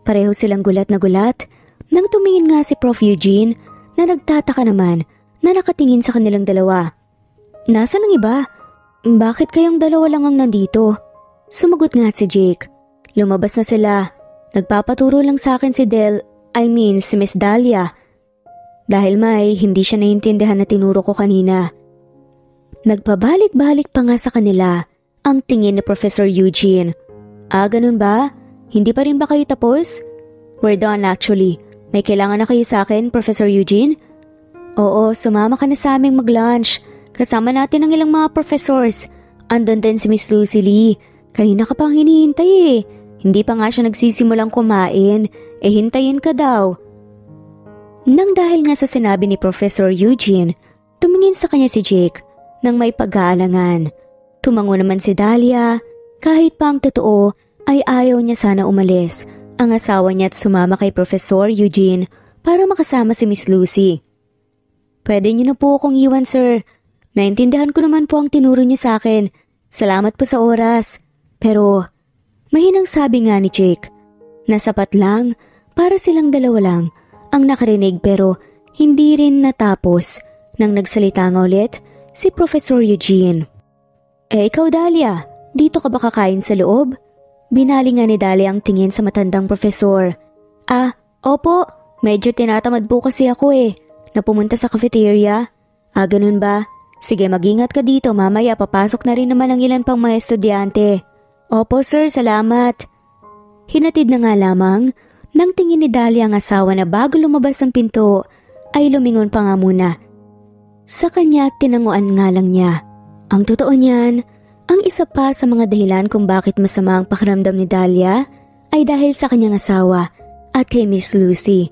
Pareho silang gulat na gulat nang tumingin nga si Prof. Eugene na nagtataka naman na nakatingin sa kanilang dalawa. Nasaan ang iba? Bakit kayong dalawa lang ang nandito? Sumagot nga si Jake. Lumabas na sila. Nagpapaturo lang sa akin si Del, I mean si Miss Dahlia. Dahil may hindi siya naiintindihan na tinuro ko kanina. Nagpabalik-balik pa nga sa kanila ang tingin ni Professor Eugene. Ah, ganun ba? Hindi pa rin ba kayo tapos? We're done actually. May kailangan na kayo sa akin, Professor Eugene? Oo, sumama ka na sa aming mag-lunch. Kasama natin ang ilang mga professors. Andun din si Miss Lucy Lee. Kanina ka pang hinihintay eh. Hindi pa nga siya nagsisimulang kumain. Eh hintayin ka daw. Nang dahil nga sa sinabi ni Professor Eugene, tumingin sa kanya si Jake nang may pag-aalangan. Tumango naman si Dahlia. Kahit pa ang totoo ay ayaw niya sana umalis ang asawa niya at sumama kay Professor Eugene para makasama si Miss Lucy. Pwede niyo na po akong iwan, sir. Naintindihan ko naman po ang tinuro niyo sa akin. Salamat po sa oras. Pero, mahinang sabi nga ni Jake, nasapat lang para silang dalawa lang ang nakarinig pero hindi rin natapos nang nagsalita nga ulit si Professor Eugene. Eh ikaw Dahlia, dito ka ba kakain sa loob? Binali nga ni Dali ang tingin sa matandang profesor. Ah, opo, medyo tinatamad po kasi ako eh, na pumunta sa cafeteria. Ah, ganun ba? Sige, magingat ka dito, mamaya papasok na rin naman ang ilan pang mga estudyante. Opo sir, salamat. Hinatid na nga lamang, nang tingin ni Dali ang asawa na bago lumabas ang pinto, ay lumingon pa nga muna. Sa kanya tinanguan nga lang niya. Ang totoo niyan, ang isa pa sa mga dahilan kung bakit masama ang pakiramdam ni Dahlia ay dahil sa kanyang asawa at kay Miss Lucy.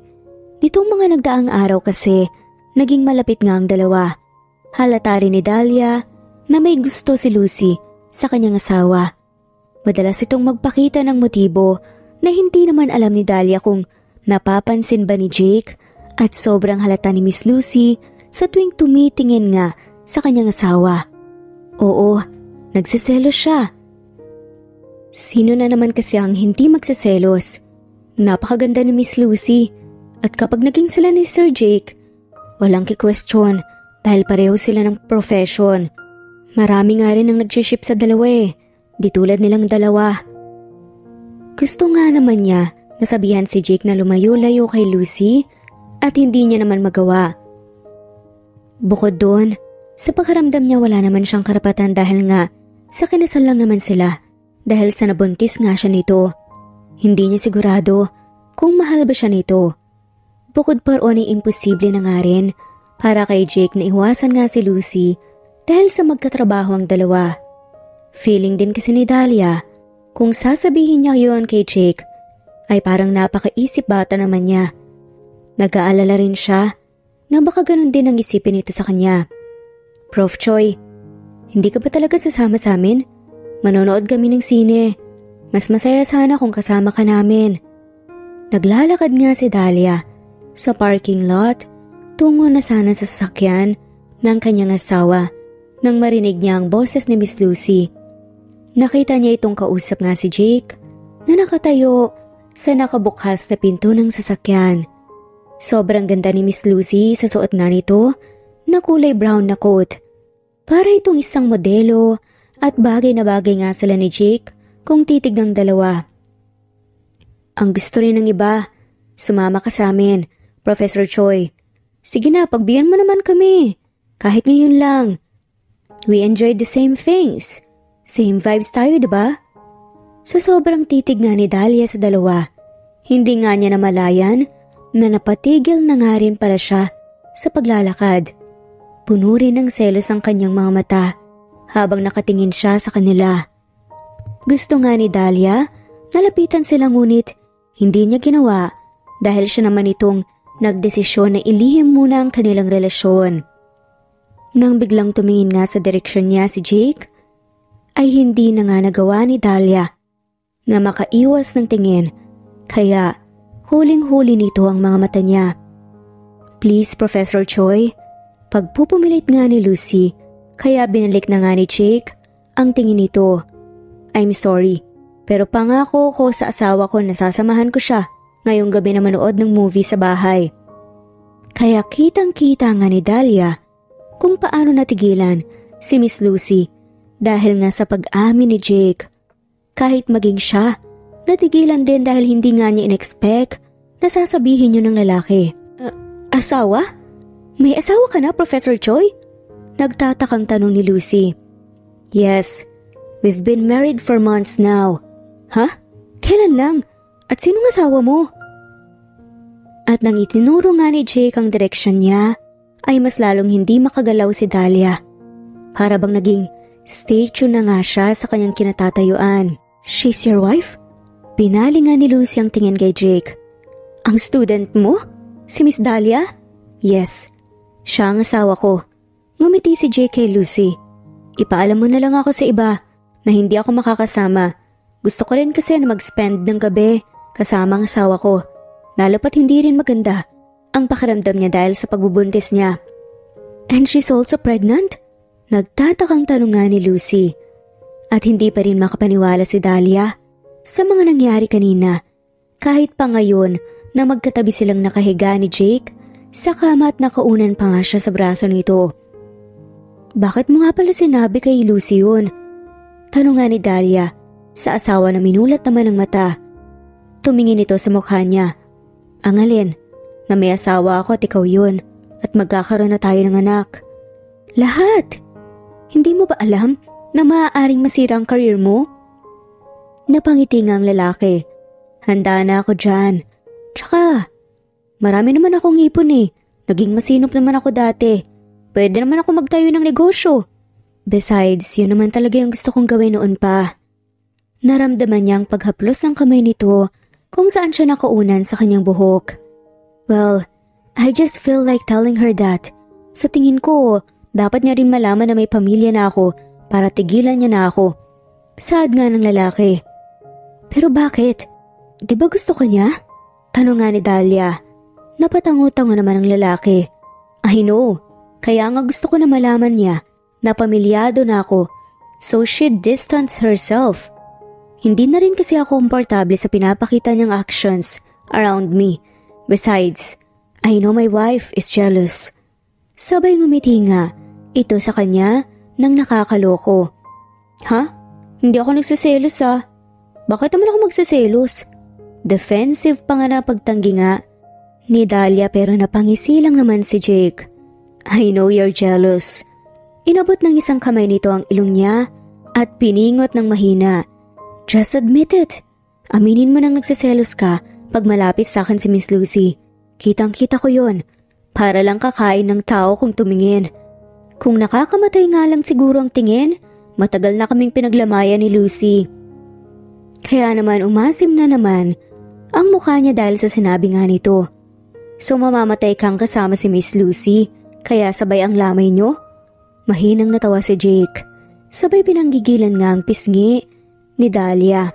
Nitong mga nagdaang araw kasi, naging malapit nga ang dalawa. Halata rin ni Dahlia na may gusto si Lucy sa kanyang asawa. Madalas itong magpakita ng motibo na hindi naman alam ni Dahlia kung napapansin ba ni Jake at sobrang halata ni Miss Lucy sa tuwing tumitingin nga sa kanyang asawa. Oo, Nagsiselos siya. Sino na naman kasi ang hindi magsiselos? Napakaganda ni Miss Lucy. At kapag naging sila ni Sir Jake, walang ki-question dahil pareho sila ng profession. Marami nga rin ang nag-ship sa dalawa eh. Di tulad nilang dalawa. Gusto nga naman niya nasabihan si Jake na lumayo-layo kay Lucy at hindi niya naman magawa. Bukod doon, sa pakaramdam niya wala naman siyang karapatan dahil nga sa kinasal lang naman sila dahil sa nabuntis nga siya nito. Hindi niya sigurado kung mahal ba siya nito. Bukod pa roon ay imposible na nga rin para kay Jake na iwasan nga si Lucy dahil sa magkatrabaho ang dalawa. Feeling din kasi ni Dahlia kung sasabihin niya yon kay Jake ay parang napakaisip bata naman niya. Nag-aalala rin siya na baka ganun din ang isipin nito sa kanya. Prof. Choi, hindi ka ba talaga sasama sa amin? Manonood kami ng sine. Mas masaya sana kung kasama ka namin. Naglalakad nga si Dahlia sa parking lot tungo na sana sa sasakyan ng kanyang asawa nang marinig niya ang boses ni Miss Lucy. Nakita niya itong kausap nga si Jake na nakatayo sa nakabukas na pinto ng sasakyan. Sobrang ganda ni Miss Lucy sa suot nga nito na kulay brown na coat. Para itong isang modelo at bagay na bagay nga sila ni Jake kung titignan dalawa. Ang gusto rin ng iba, sumama ka sa amin, Professor Choi. Sige na, pagbiyan mo naman kami. Kahit ngayon lang. We enjoyed the same things. Same vibes tayo, ba? Sa sobrang titig nga ni Dahlia sa dalawa, hindi nga niya namalayan na napatigil na nga rin pala siya sa paglalakad. Puno rin ng selos ang kanyang mga mata habang nakatingin siya sa kanila. Gusto nga ni Dahlia, nalapitan sila ngunit hindi niya ginawa dahil siya naman itong nagdesisyon na ilihim muna ang kanilang relasyon. Nang biglang tumingin nga sa direksyon niya si Jake, ay hindi na nga nagawa ni Dahlia na makaiwas ng tingin kaya Huling-huli nito ang mga mata niya. Please, Professor Choi, pagpupumilit nga ni Lucy, kaya binalik na nga ni Jake ang tingin nito. I'm sorry, pero pangako ko sa asawa ko na sasamahan ko siya ngayong gabi na manood ng movie sa bahay. Kaya kitang-kita nga ni Dahlia kung paano natigilan si Miss Lucy dahil nga sa pag-amin ni Jake. Kahit maging siya Natigilan din dahil hindi nga niya in-expect na sasabihin yun ng lalaki. Uh, asawa? May asawa ka na, Professor Choi? Nagtatakang tanong ni Lucy. Yes, we've been married for months now. Ha? Huh? Kailan lang? At sinong asawa mo? At nang itinuro nga ni Jake ang direksyon niya, ay mas lalong hindi makagalaw si Dahlia. Para bang naging statue na nga siya sa kanyang kinatatayuan. She's your wife? Pinali nga ni Lucy ang tingin kay Jake. Ang student mo? Si Miss Dahlia? Yes. Siya ang asawa ko. Ngumiti si kay Lucy. Ipaalam mo na lang ako sa iba na hindi ako makakasama. Gusto ko rin kasi na mag-spend ng gabi kasama ang asawa ko. Lalo pat hindi rin maganda ang pakiramdam niya dahil sa pagbubuntis niya. And she's also pregnant? Nagtatakang tanong nga ni Lucy. At hindi pa rin makapaniwala si Dahlia sa mga nangyari kanina. Kahit pa ngayon na magkatabi silang nakahiga ni Jake sa kama at nakaunan pa nga siya sa braso nito. Bakit mo nga pala sinabi kay Lucy yun? Tanong nga ni Dahlia sa asawa na minulat naman ng mata. Tumingin ito sa mukha niya. Ang alin, na may asawa ako at ikaw yun at magkakaroon na tayo ng anak. Lahat! Hindi mo ba alam na maaaring masira ang career mo? Napangiti nga ang lalaki. Handa na ako dyan. Tsaka, marami naman akong ipon eh. Naging masinop naman ako dati. Pwede naman ako magtayo ng negosyo. Besides, yun naman talaga yung gusto kong gawin noon pa. Naramdaman niya ang paghaplos ng kamay nito kung saan siya nakaunan sa kanyang buhok. Well, I just feel like telling her that. Sa tingin ko, dapat niya rin malaman na may pamilya na ako para tigilan niya na ako. Sad nga ng lalaki. Pero bakit? Di ba gusto ka niya? Tanong nga ni Dahlia. Napatango-tango naman ang lalaki. I know. Kaya nga gusto ko na malaman niya na pamilyado na ako. So she distanced herself. Hindi na rin kasi ako komportable sa pinapakita niyang actions around me. Besides, I know my wife is jealous. Sabay ngumiti nga ito sa kanya nang nakakaloko. Ha? Hindi ako nagsiselos ah. Bakit naman ako magsiselos? Defensive pa nga na pagtanggi nga ni Dahlia pero napangisi lang naman si Jake. I know you're jealous. Inabot ng isang kamay nito ang ilong niya at piningot ng mahina. Just admit it. Aminin mo nang nagsiselos ka pag malapit sa akin si Miss Lucy. Kitang kita ko yon. Para lang kakain ng tao kung tumingin. Kung nakakamatay nga lang siguro ang tingin, matagal na kaming pinaglamayan ni Lucy. Kaya naman umasim na naman ang mukha niya dahil sa sinabi nga nito. So mamamatay kang kasama si Miss Lucy, kaya sabay ang lamay niyo? Mahinang natawa si Jake. Sabay pinanggigilan nga ang pisngi ni Dahlia.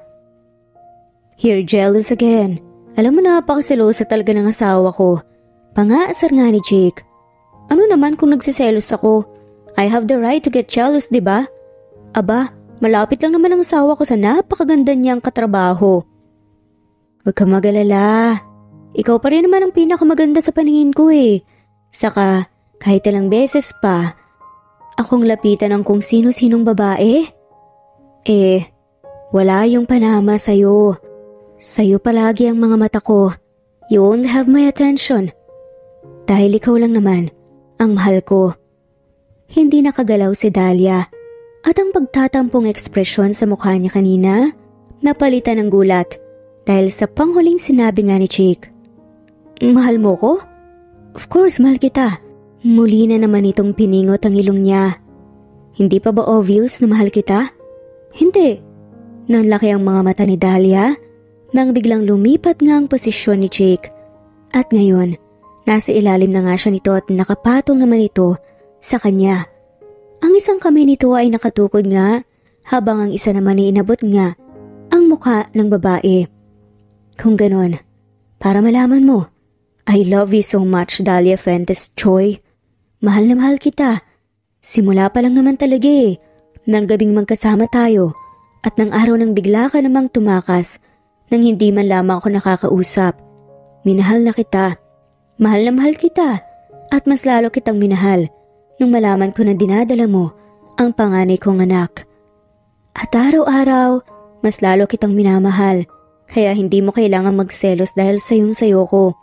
You're jealous again. Alam mo napakaselosa talaga ng asawa ko. Pangaasar nga ni Jake. Ano naman kung nagsiselos ako? I have the right to get jealous, di ba? Aba, malapit lang naman ang asawa ko sa napakaganda niyang katrabaho. Huwag ka magalala. Ikaw pa rin naman ang pinakamaganda sa paningin ko eh. Saka, kahit ilang beses pa, akong lapitan ng kung sino-sinong babae. Eh, wala yung panama sa'yo. Sa'yo palagi ang mga mata ko. You only have my attention. Dahil ikaw lang naman, ang mahal ko. Hindi nakagalaw si Dahlia at ang pagtatampong ekspresyon sa mukha niya kanina napalitan ng gulat dahil sa panghuling sinabi nga ni Jake. Mahal mo ko? Of course, mahal kita. Muli na naman itong piningot ang ilong niya. Hindi pa ba obvious na mahal kita? Hindi. Nanlaki ang mga mata ni Dahlia nang biglang lumipat nga ang posisyon ni Jake. At ngayon, nasa ilalim na nga siya nito at nakapatong naman ito sa kanya. Ang isang kamay nito ay nakatukod nga habang ang isa naman ay inabot nga ang muka ng babae. Kung ganon, para malaman mo, I love you so much Dahlia Fuentes Choi. Mahal na mahal kita. Simula pa lang naman talaga eh. Nang gabing magkasama tayo at nang araw nang bigla ka namang tumakas nang hindi man lamang ako nakakausap. Minahal na kita. Mahal na mahal kita. At mas lalo kitang minahal nung malaman ko na dinadala mo ang panganay kong anak. At araw-araw, mas lalo kitang minamahal, kaya hindi mo kailangan magselos dahil sayong sayo ko.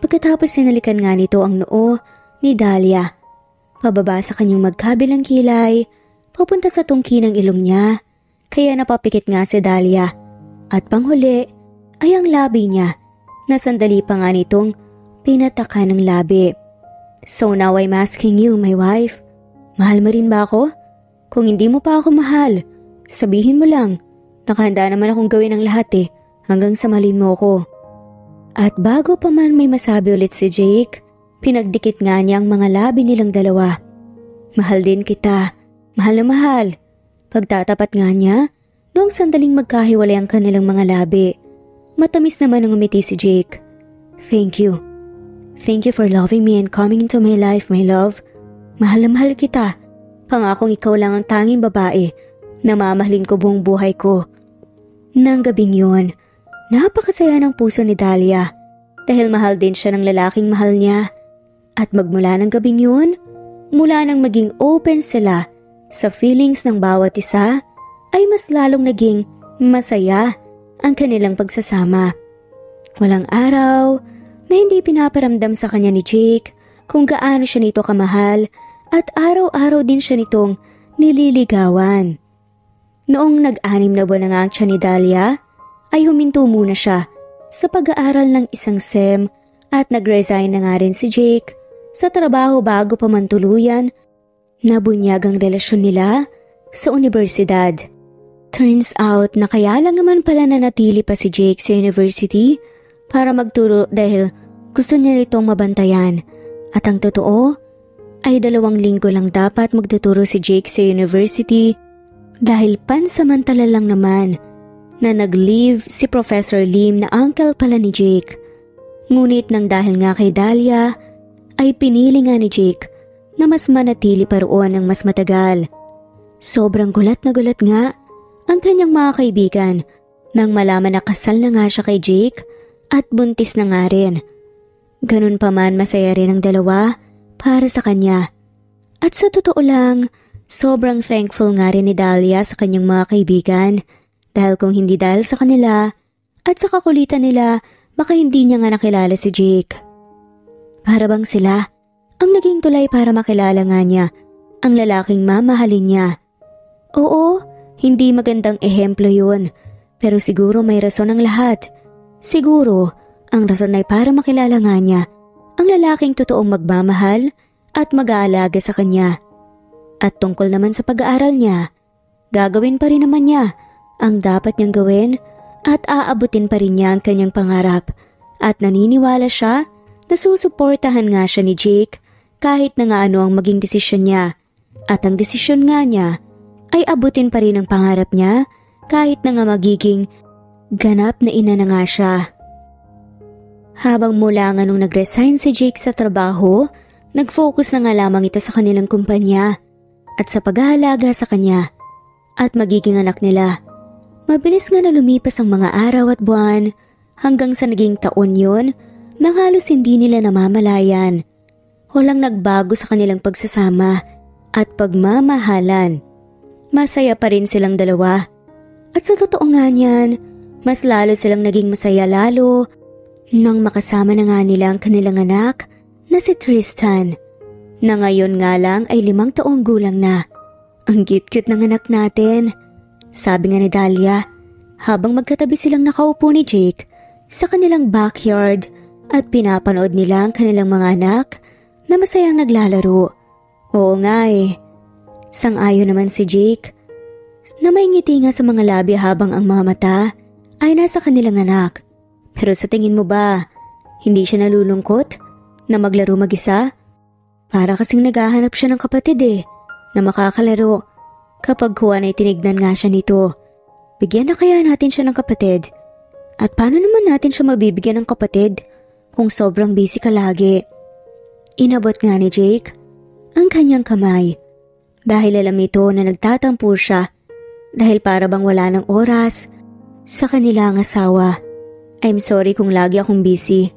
Pagkatapos sinalikan nga nito ang noo ni Dahlia, pababa sa kanyang magkabilang kilay, papunta sa tungki ng ilong niya, kaya napapikit nga si Dahlia. At panghuli ay ang labi niya na sandali pa nga nitong pinataka ng labi. So now I'm asking you, my wife, mahal mo rin ba ako? Kung hindi mo pa ako mahal, sabihin mo lang. Nakahanda naman akong gawin ang lahat eh, hanggang sa malin mo ko. At bago pa man may masabi ulit si Jake, pinagdikit nga niya ang mga labi nilang dalawa. Mahal din kita, mahal na mahal. Pagtatapat nga niya, noong sandaling magkahiwalay ang kanilang mga labi, matamis naman ang umiti si Jake. Thank you. Thank you for loving me and coming into my life, my love. Mahal na mahal kita. Pangakong ikaw lang ang tanging babae na mamahalin ko buong buhay ko. Nang gabing yun, napakasaya ng puso ni Dahlia dahil mahal din siya ng lalaking mahal niya. At magmula ng gabing yun, mula nang maging open sila sa feelings ng bawat isa, ay mas lalong naging masaya ang kanilang pagsasama. Walang araw, na hindi pinaparamdam sa kanya ni Jake kung gaano siya nito kamahal at araw-araw din siya nitong nililigawan. Noong nag-anim na buwan na nga siya ni Dahlia, ay huminto muna siya sa pag-aaral ng isang SEM at nag-resign na nga rin si Jake sa trabaho bago pa man tuluyan na bunyag ang relasyon nila sa universidad. Turns out na kaya lang naman pala na natili pa si Jake sa university para magturo dahil gusto niya itong mabantayan at ang totoo ay dalawang linggo lang dapat magtuturo si Jake sa university dahil pansamantala lang naman na nag-leave si Professor Lim na uncle pala ni Jake. Ngunit nang dahil nga kay Dahlia ay pinili nga ni Jake na mas manatili pa roon ng mas matagal. Sobrang gulat na gulat nga ang kanyang mga kaibigan nang malaman na kasal na nga siya kay Jake at buntis na nga rin. Ganun pa man masaya rin ang dalawa para sa kanya. At sa totoo lang, sobrang thankful nga rin ni Dahlia sa kanyang mga kaibigan dahil kung hindi dahil sa kanila at sa kakulitan nila, baka hindi niya nga nakilala si Jake. Para bang sila ang naging tulay para makilala nga niya ang lalaking mamahalin niya. Oo, hindi magandang ehemplo yun, pero siguro may rason ang lahat. Siguro, ang rason ay para makilala nga niya ang lalaking totoong magmamahal at mag-aalaga sa kanya. At tungkol naman sa pag-aaral niya, gagawin pa rin naman niya ang dapat niyang gawin at aabutin pa rin niya ang kanyang pangarap at naniniwala siya na susuportahan nga siya ni Jake kahit na nga ano ang maging desisyon niya. At ang desisyon nga niya ay abutin pa rin ang pangarap niya kahit na nga magiging ganap na ina na nga siya. Habang mula nga nung nag-resign si Jake sa trabaho, nag-focus na nga lamang ito sa kanilang kumpanya at sa pag-aalaga sa kanya at magiging anak nila. Mabilis nga na lumipas ang mga araw at buwan hanggang sa naging taon yon nang halos hindi nila namamalayan. Walang nagbago sa kanilang pagsasama at pagmamahalan. Masaya pa rin silang dalawa. At sa totoo nga niyan, mas lalo silang naging masaya lalo nang makasama na nga nila ang kanilang anak na si Tristan na ngayon nga lang ay limang taong gulang na. Ang cute-cute ng anak natin. Sabi nga ni Dahlia, habang magkatabi silang nakaupo ni Jake sa kanilang backyard at pinapanood nila ang kanilang mga anak na masayang naglalaro. Oo nga eh. Sang-ayon naman si Jake na may ngiti nga sa mga labi habang ang mga mata ay nasa kanilang anak. Pero sa tingin mo ba, hindi siya nalulungkot na maglaro mag-isa? Para kasing naghahanap siya ng kapatid eh, na makakalaro Kapag Juan ay tinignan nga siya nito, bigyan na kaya natin siya ng kapatid? At paano naman natin siya mabibigyan ng kapatid kung sobrang busy ka lagi? Inabot nga ni Jake ang kanyang kamay dahil alam nito na nagtatampo siya dahil para bang wala ng oras sa kanilang asawa. I'm sorry kung lagi akong busy.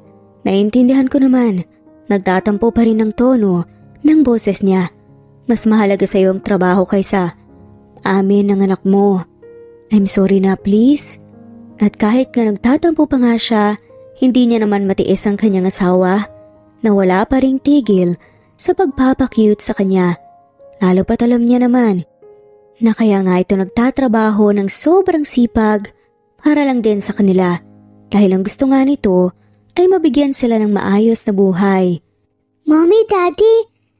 Naiintindihan ko naman. Nagtatampo pa rin ng tono ng boses niya. Mas mahalaga sa iyo ang trabaho kaysa amin ng anak mo. I'm sorry na please. At kahit nga nagtatampo pa nga siya, hindi niya naman matiis ang kanyang asawa na wala pa ring tigil sa pagpapakyut sa kanya. Lalo pat alam niya naman na kaya nga ito nagtatrabaho ng sobrang sipag para lang din sa kanila dahil ang gusto nga nito ay mabigyan sila ng maayos na buhay. Mommy, Daddy,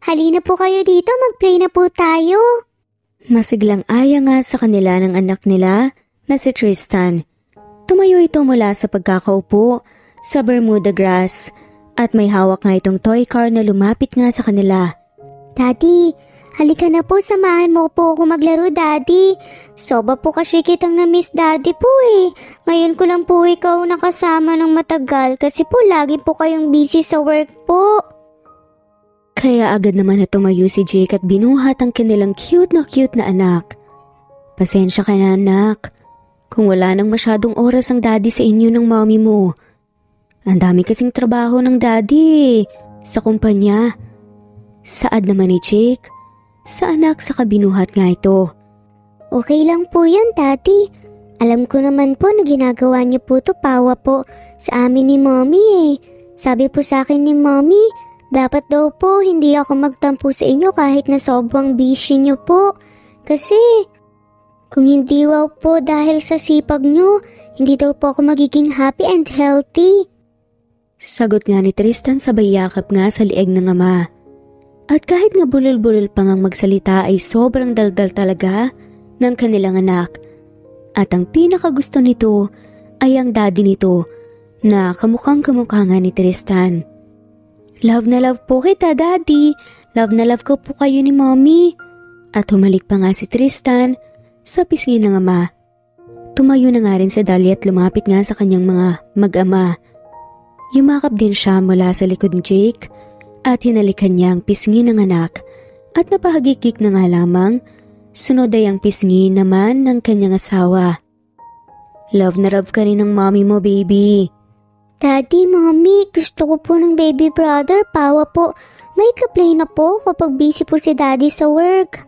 halina po kayo dito, mag-play na po tayo. Masiglang aya nga sa kanila ng anak nila na si Tristan. Tumayo ito mula sa pagkakaupo sa Bermuda grass at may hawak nga itong toy car na lumapit nga sa kanila. Daddy, halika na po samahan mo po ako maglaro daddy. Soba po kasi kitang na-miss daddy po eh. Ngayon ko lang po ikaw nakasama ng matagal kasi po lagi po kayong busy sa work po. Kaya agad naman na tumayo si Jake at binuhat ang kanilang cute na cute na anak. Pasensya ka na anak, kung wala nang masyadong oras ang daddy sa inyo ng mommy mo. Ang dami kasing trabaho ng daddy sa kumpanya. Saad naman ni Jake, sa anak sa kabinuhat nga ito. Okay lang po yun, Daddy. Alam ko naman po na ginagawa niyo po to pawa po sa amin ni Mommy eh. Sabi po sa akin ni Mommy, dapat daw po hindi ako magtampo sa inyo kahit na sobrang busy nyo po. Kasi kung hindi wow po dahil sa sipag nyo, hindi daw po ako magiging happy and healthy. Sagot nga ni Tristan sabay yakap nga sa lieg ng ama. At kahit nga bulol-bulol pa ngang magsalita ay sobrang daldal talaga ng kanilang anak. At ang pinakagusto nito ay ang daddy nito na kamukhang kamukha nga ni Tristan. Love na love po kita, Daddy. Love na love ko po kayo ni Mommy. At humalik pa nga si Tristan sa pisngi ng ama. Tumayo na nga rin si Dali at lumapit nga sa kanyang mga mag-ama. Yumakap din siya mula sa likod ni Jake at hinalikan niya ang pisngi ng anak at napahagikik na nga lamang sunod ay ang pisngi naman ng kanyang asawa. Love na love ka rin ng mommy mo, baby. Daddy, Mommy, gusto ko po ng baby brother. Pawa po. May kaplay na po kapag busy po si Daddy sa work.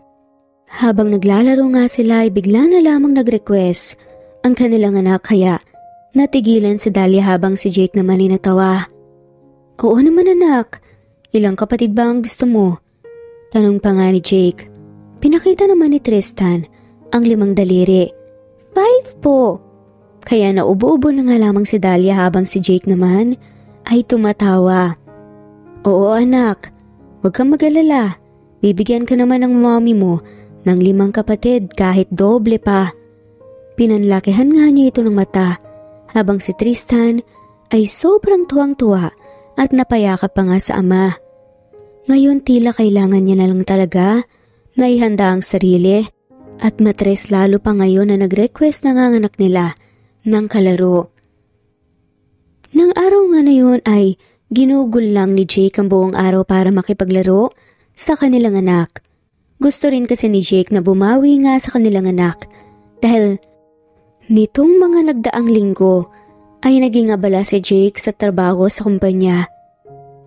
Habang naglalaro nga sila ay bigla na lamang nag-request ang kanilang anak kaya natigilan si Dahlia habang si Jake naman ay natawa. Oo naman anak, ilang kapatid ba ang gusto mo? Tanong pa nga ni Jake. Pinakita naman ni Tristan ang limang daliri. Five po, kaya naubo-ubo na nga lamang si Dahlia habang si Jake naman ay tumatawa. Oo anak, Huwag kang mag-alala. Bibigyan ka naman ng mommy mo ng limang kapatid kahit doble pa. Pinanlakihan nga niya ito ng mata habang si Tristan ay sobrang tuwang-tuwa at napayakap pa nga sa ama. Ngayon tila kailangan niya na lang talaga na ihanda ang sarili at matres lalo pa ngayon na nag-request ng anak nila ng kalaro. Nang araw nga na yun ay ginugol lang ni Jake ang buong araw para makipaglaro sa kanilang anak. Gusto rin kasi ni Jake na bumawi nga sa kanilang anak dahil nitong mga nagdaang linggo ay naging abala si Jake sa trabaho sa kumpanya.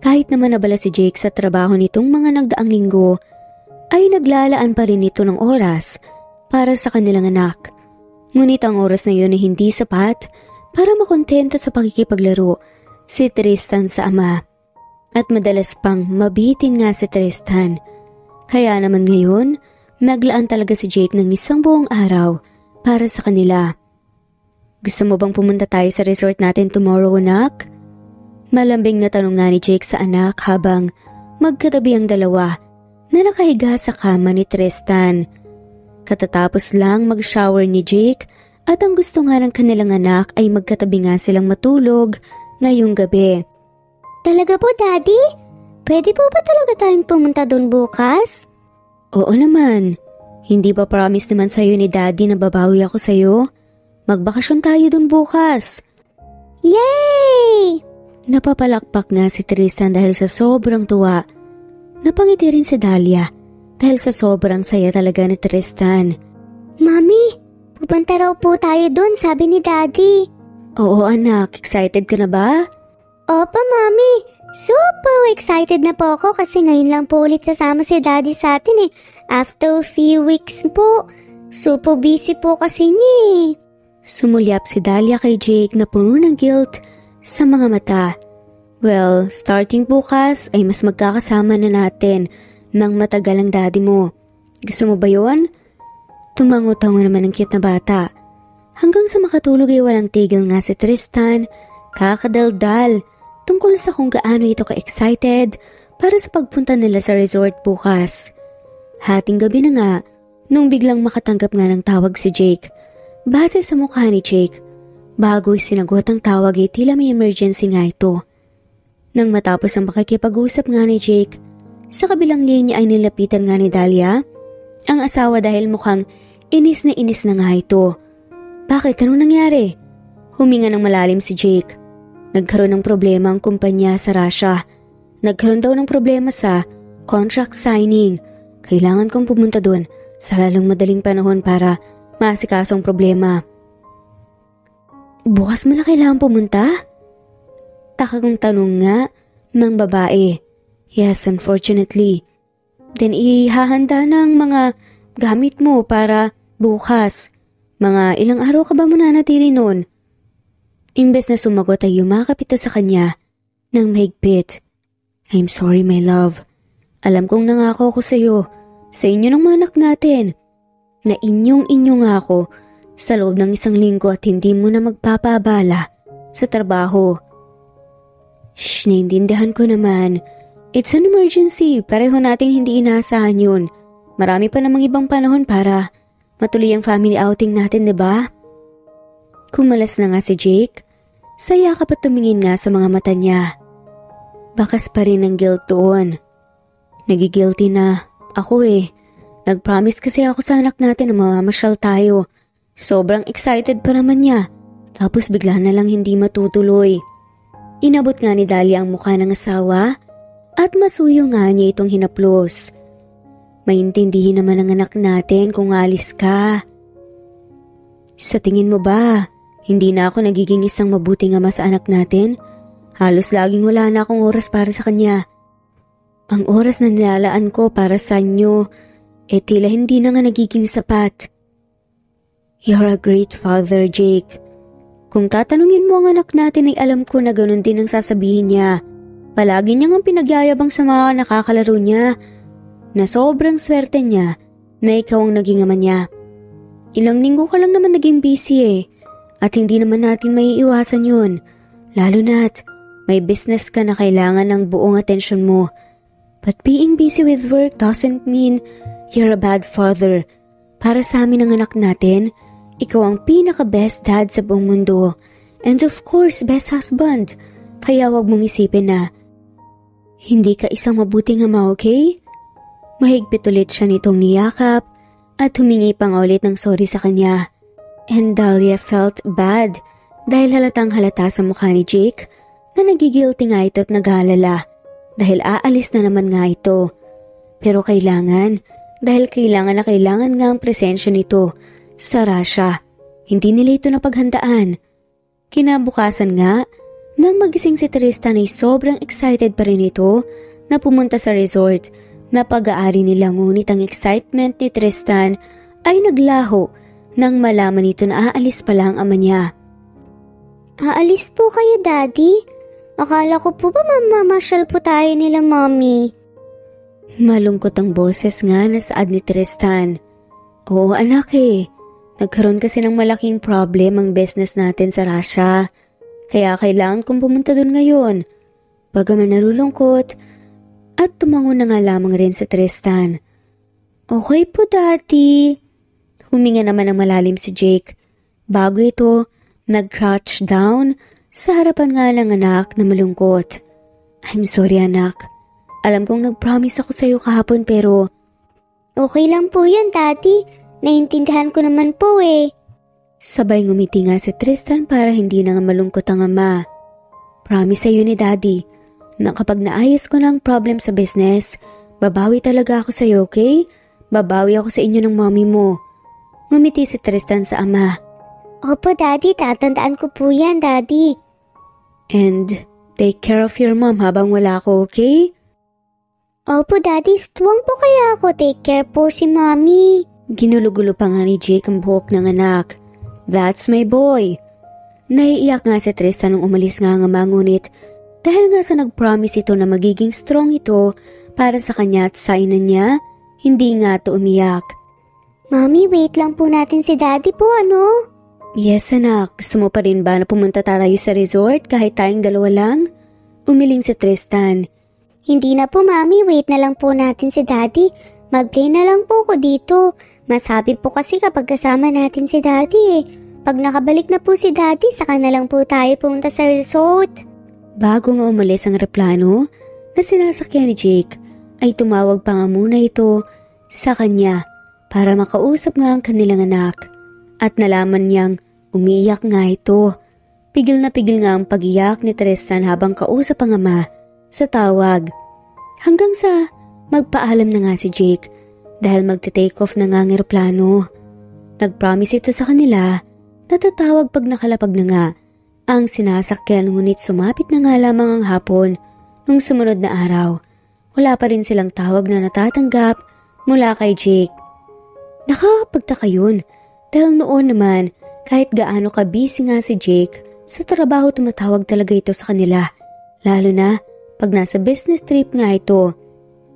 Kahit naman abala si Jake sa trabaho nitong mga nagdaang linggo, ay naglalaan pa rin ito ng oras para sa kanilang anak. Ngunit ang oras na yun ay hindi sapat para makontento sa pakikipaglaro si Tristan sa ama. At madalas pang mabitin nga si Tristan. Kaya naman ngayon, naglaan talaga si Jake ng isang buong araw para sa kanila. Gusto mo bang pumunta tayo sa resort natin tomorrow, anak? Malambing na tanong nga ni Jake sa anak habang magkatabi ang dalawa na nakahiga sa kama ni Tristan. Katatapos lang mag-shower ni Jake at ang gusto nga ng kanilang anak ay magkatabi nga silang matulog ngayong gabi. Talaga po, Daddy? Pwede po ba talaga tayong pumunta doon bukas? Oo naman. Hindi pa promise naman sa'yo ni Daddy na babawi ako sa'yo? Magbakasyon tayo doon bukas. Yay! Napapalakpak nga si Tristan dahil sa sobrang tuwa. Napangiti rin si Dahlia dahil sa sobrang saya talaga ni Tristan. Mami, pupunta raw po tayo doon, sabi ni Daddy. Oo anak, excited ka na ba? Opo, Mami. Super excited na po ako kasi ngayon lang po ulit sasama si Daddy sa atin eh. After a few weeks po. Super busy po kasi niya eh. Sumulyap si Dahlia kay Jake na puno ng guilt sa mga mata. Well, starting bukas ay mas magkakasama na natin ng matagal ang daddy mo. Gusto mo ba yon? Tumango-tango naman ang cute na bata. Hanggang sa makatulog ay walang tigil nga si Tristan, kakadaldal, tungkol sa kung gaano ito ka-excited para sa pagpunta nila sa resort bukas. Hating gabi na nga, nung biglang makatanggap nga ng tawag si Jake. Base sa mukha ni Jake, bago sinagot ang tawag ay tila may emergency nga ito. Nang matapos ang makikipag-usap nga ni Jake, sa kabilang linya ay nilapitan nga ni Dahlia, ang asawa dahil mukhang inis na inis na nga ito. Bakit? Anong nangyari? Huminga ng malalim si Jake. Nagkaroon ng problema ang kumpanya sa Russia. Nagkaroon daw ng problema sa contract signing. Kailangan kong pumunta doon sa lalong madaling panahon para maasikasong problema. Bukas mo na kailangan pumunta? Taka kong tanong nga ng babae. Yes, unfortunately. Then ihahanda ng mga gamit mo para bukas. Mga ilang araw ka ba mananatili noon? Imbes na sumagot ay yumakap ito sa kanya ng mahigpit. I'm sorry my love. Alam kong nangako ko sa iyo, sa inyo ng mga anak natin, na inyong-inyo nga ako sa loob ng isang linggo at hindi mo na magpapaabala sa trabaho. Shh, naiintindihan ko naman. It's an emergency. Pareho nating hindi inaasahan yun. Marami pa namang ibang panahon para Matuloy ang family outing natin, di ba? Kumalas na nga si Jake. Saya ka pa tumingin nga sa mga mata niya. Bakas pa rin ang guilt doon. Nagigilty na. Ako eh. Nag-promise kasi ako sa anak natin na mamamasyal tayo. Sobrang excited pa naman niya. Tapos bigla na lang hindi matutuloy. Inabot nga ni Dali ang mukha ng asawa at masuyo nga niya itong hinaplos. Maintindihin naman ng anak natin kung alis ka. Sa tingin mo ba, hindi na ako nagiging isang mabuting ama sa anak natin? Halos laging wala na akong oras para sa kanya. Ang oras na nilalaan ko para sa inyo, eh tila hindi na nga nagiging sapat. You're a great father, Jake. Kung tatanungin mo ang anak natin ay alam ko na ganun din ang sasabihin niya. Palagi niyang ang pinagyayabang sa mga nakakalaro niya na sobrang swerte niya na ikaw ang naging ama niya. Ilang linggo ka lang naman naging busy eh, at hindi naman natin may iwasan yun, lalo na't may business ka na kailangan ng buong atensyon mo. But being busy with work doesn't mean you're a bad father. Para sa amin ang anak natin, ikaw ang pinaka-best dad sa buong mundo. And of course, best husband. Kaya wag mong isipin na hindi ka isang mabuting ama, okay? Mahigpit ulit siya nitong niyakap at humingi pang ulit ng sorry sa kanya. And Dahlia felt bad dahil halatang halata sa mukha ni Jake na nagigilty nga ito at nag-aalala dahil aalis na naman nga ito. Pero kailangan, dahil kailangan na kailangan nga ang presensya nito sa Russia. Hindi nila ito napaghandaan. Kinabukasan nga, nang magising si Tristan ay sobrang excited pa rin ito na pumunta sa resort na pag-aari nila ngunit ang excitement ni Tristan ay naglaho nang malaman nito na aalis pala ang ama niya. Aalis po kayo, Daddy? Akala ko po ba mamamasyal po tayo nila, Mommy? Malungkot ang boses nga na saad ni Tristan. Oo anak eh, nagkaroon kasi ng malaking problem ang business natin sa Russia. Kaya kailangan kong pumunta doon ngayon. Bagaman nalulungkot, at tumango na nga lamang rin sa Tristan. Okay po dati. Huminga naman ng malalim si Jake. Bago ito, nag-crouch down sa harapan nga ng anak na malungkot. I'm sorry anak. Alam kong nag-promise ako sa iyo kahapon pero... Okay lang po yan, Tati. Naintindihan ko naman po eh. Sabay ngumiti nga si Tristan para hindi na nga malungkot ang ama. Promise sa'yo ni Daddy na kapag naayos ko ang problem sa business, babawi talaga ako sa'yo, okay? Babawi ako sa inyo ng mommy mo. Ngumiti si Tristan sa ama. Opo, Daddy. Tatandaan ko po yan, Daddy. And take care of your mom habang wala ako, okay? Opo, Daddy. Tuwang po kaya ako. Take care po si Mommy. Ginulugulo pa nga ni Jake ang buhok ng anak. That's my boy. Naiiyak nga si Tristan nung umalis nga ang ama ngunit dahil nga sa nag-promise ito na magiging strong ito para sa kanya at sa ina niya, hindi nga to umiyak. Mommy, wait lang po natin si Daddy po, ano? Yes anak, gusto mo pa rin ba na pumunta tayo sa resort kahit tayong dalawa lang? Umiling si Tristan. Hindi na po, Mami. Wait na lang po natin si Daddy. Mag-play na lang po ko dito. Masabi po kasi kapag kasama natin si Daddy eh. Pag nakabalik na po si Daddy, saka na lang po tayo pumunta sa resort. Bago nga umalis ang replano na sinasakyan ni Jake, ay tumawag pa nga muna ito sa kanya para makausap nga ang kanilang anak. At nalaman niyang umiyak nga ito. Pigil na pigil nga ang pagiyak ni Tristan habang kausap ang ama sa tawag. Hanggang sa magpaalam na nga si Jake dahil magte-take off na nga ang aeroplano. Nag-promise ito sa kanila na tatawag pag nakalapag na nga ang sinasakyan ngunit sumapit na nga lamang ang hapon nung sumunod na araw. Wala pa rin silang tawag na natatanggap mula kay Jake. Nakakapagtaka yun dahil noon naman kahit gaano ka busy nga si Jake, sa trabaho tumatawag talaga ito sa kanila. Lalo na pag nasa business trip nga ito.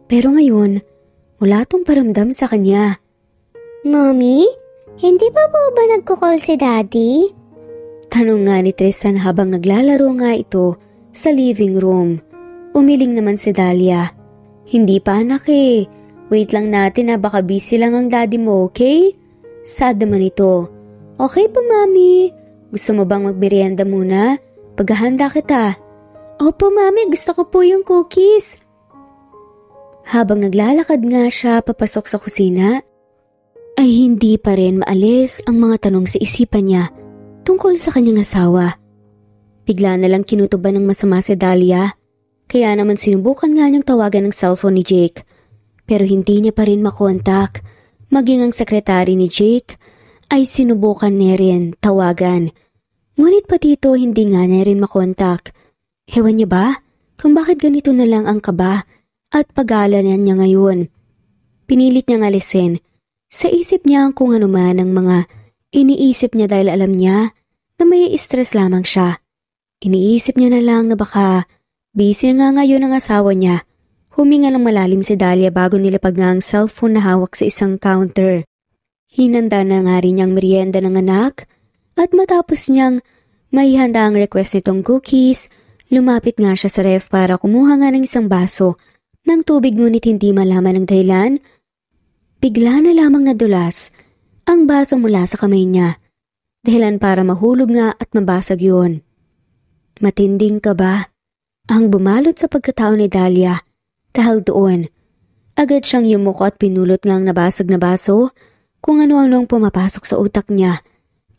Pero ngayon, wala tong paramdam sa kanya. Mommy, hindi pa po ba nagko-call si Daddy? Tanong nga ni Tristan habang naglalaro nga ito sa living room. Umiling naman si Dahlia. Hindi pa anak eh. Wait lang natin na baka busy lang ang daddy mo, okay? Sad naman ito. Okay po, mami. Gusto mo bang magmerienda muna? Paghahanda kita. Opo, mami. Gusto ko po yung cookies. Habang naglalakad nga siya papasok sa kusina, ay hindi pa rin maalis ang mga tanong sa isipan niya tungkol sa kanyang asawa. Bigla na lang kinutuban ng masama si Dahlia, kaya naman sinubukan nga niyang tawagan ng cellphone ni Jake. Pero hindi niya pa rin makontak, maging ang sekretary ni Jake ay sinubukan niya rin tawagan. Ngunit pati ito hindi nga niya rin makontak. Hewan niya ba kung bakit ganito na lang ang kaba at pag-aalanan niya ngayon? Pinilit niyang alisin. Sa isip niya kung ano man ang mga Iniisip niya dahil alam niya na may stress lamang siya. Iniisip niya na lang na baka busy nga ngayon ang asawa niya. Huminga ng malalim si Dahlia bago nilapag nga ang cellphone na hawak sa isang counter. Hinanda na nga rin niyang merienda ng anak at matapos niyang may handa ang request nitong cookies, lumapit nga siya sa ref para kumuha nga ng isang baso ng tubig ngunit hindi malaman ang dahilan, bigla na lamang nadulas ang baso mula sa kamay niya. Dahilan para mahulog nga at mabasag yun. Matinding ka ba? Ang bumalot sa pagkatao ni Dahlia dahil doon. Agad siyang yumuko at pinulot nga ang nabasag na baso kung ano-ano ang pumapasok sa utak niya.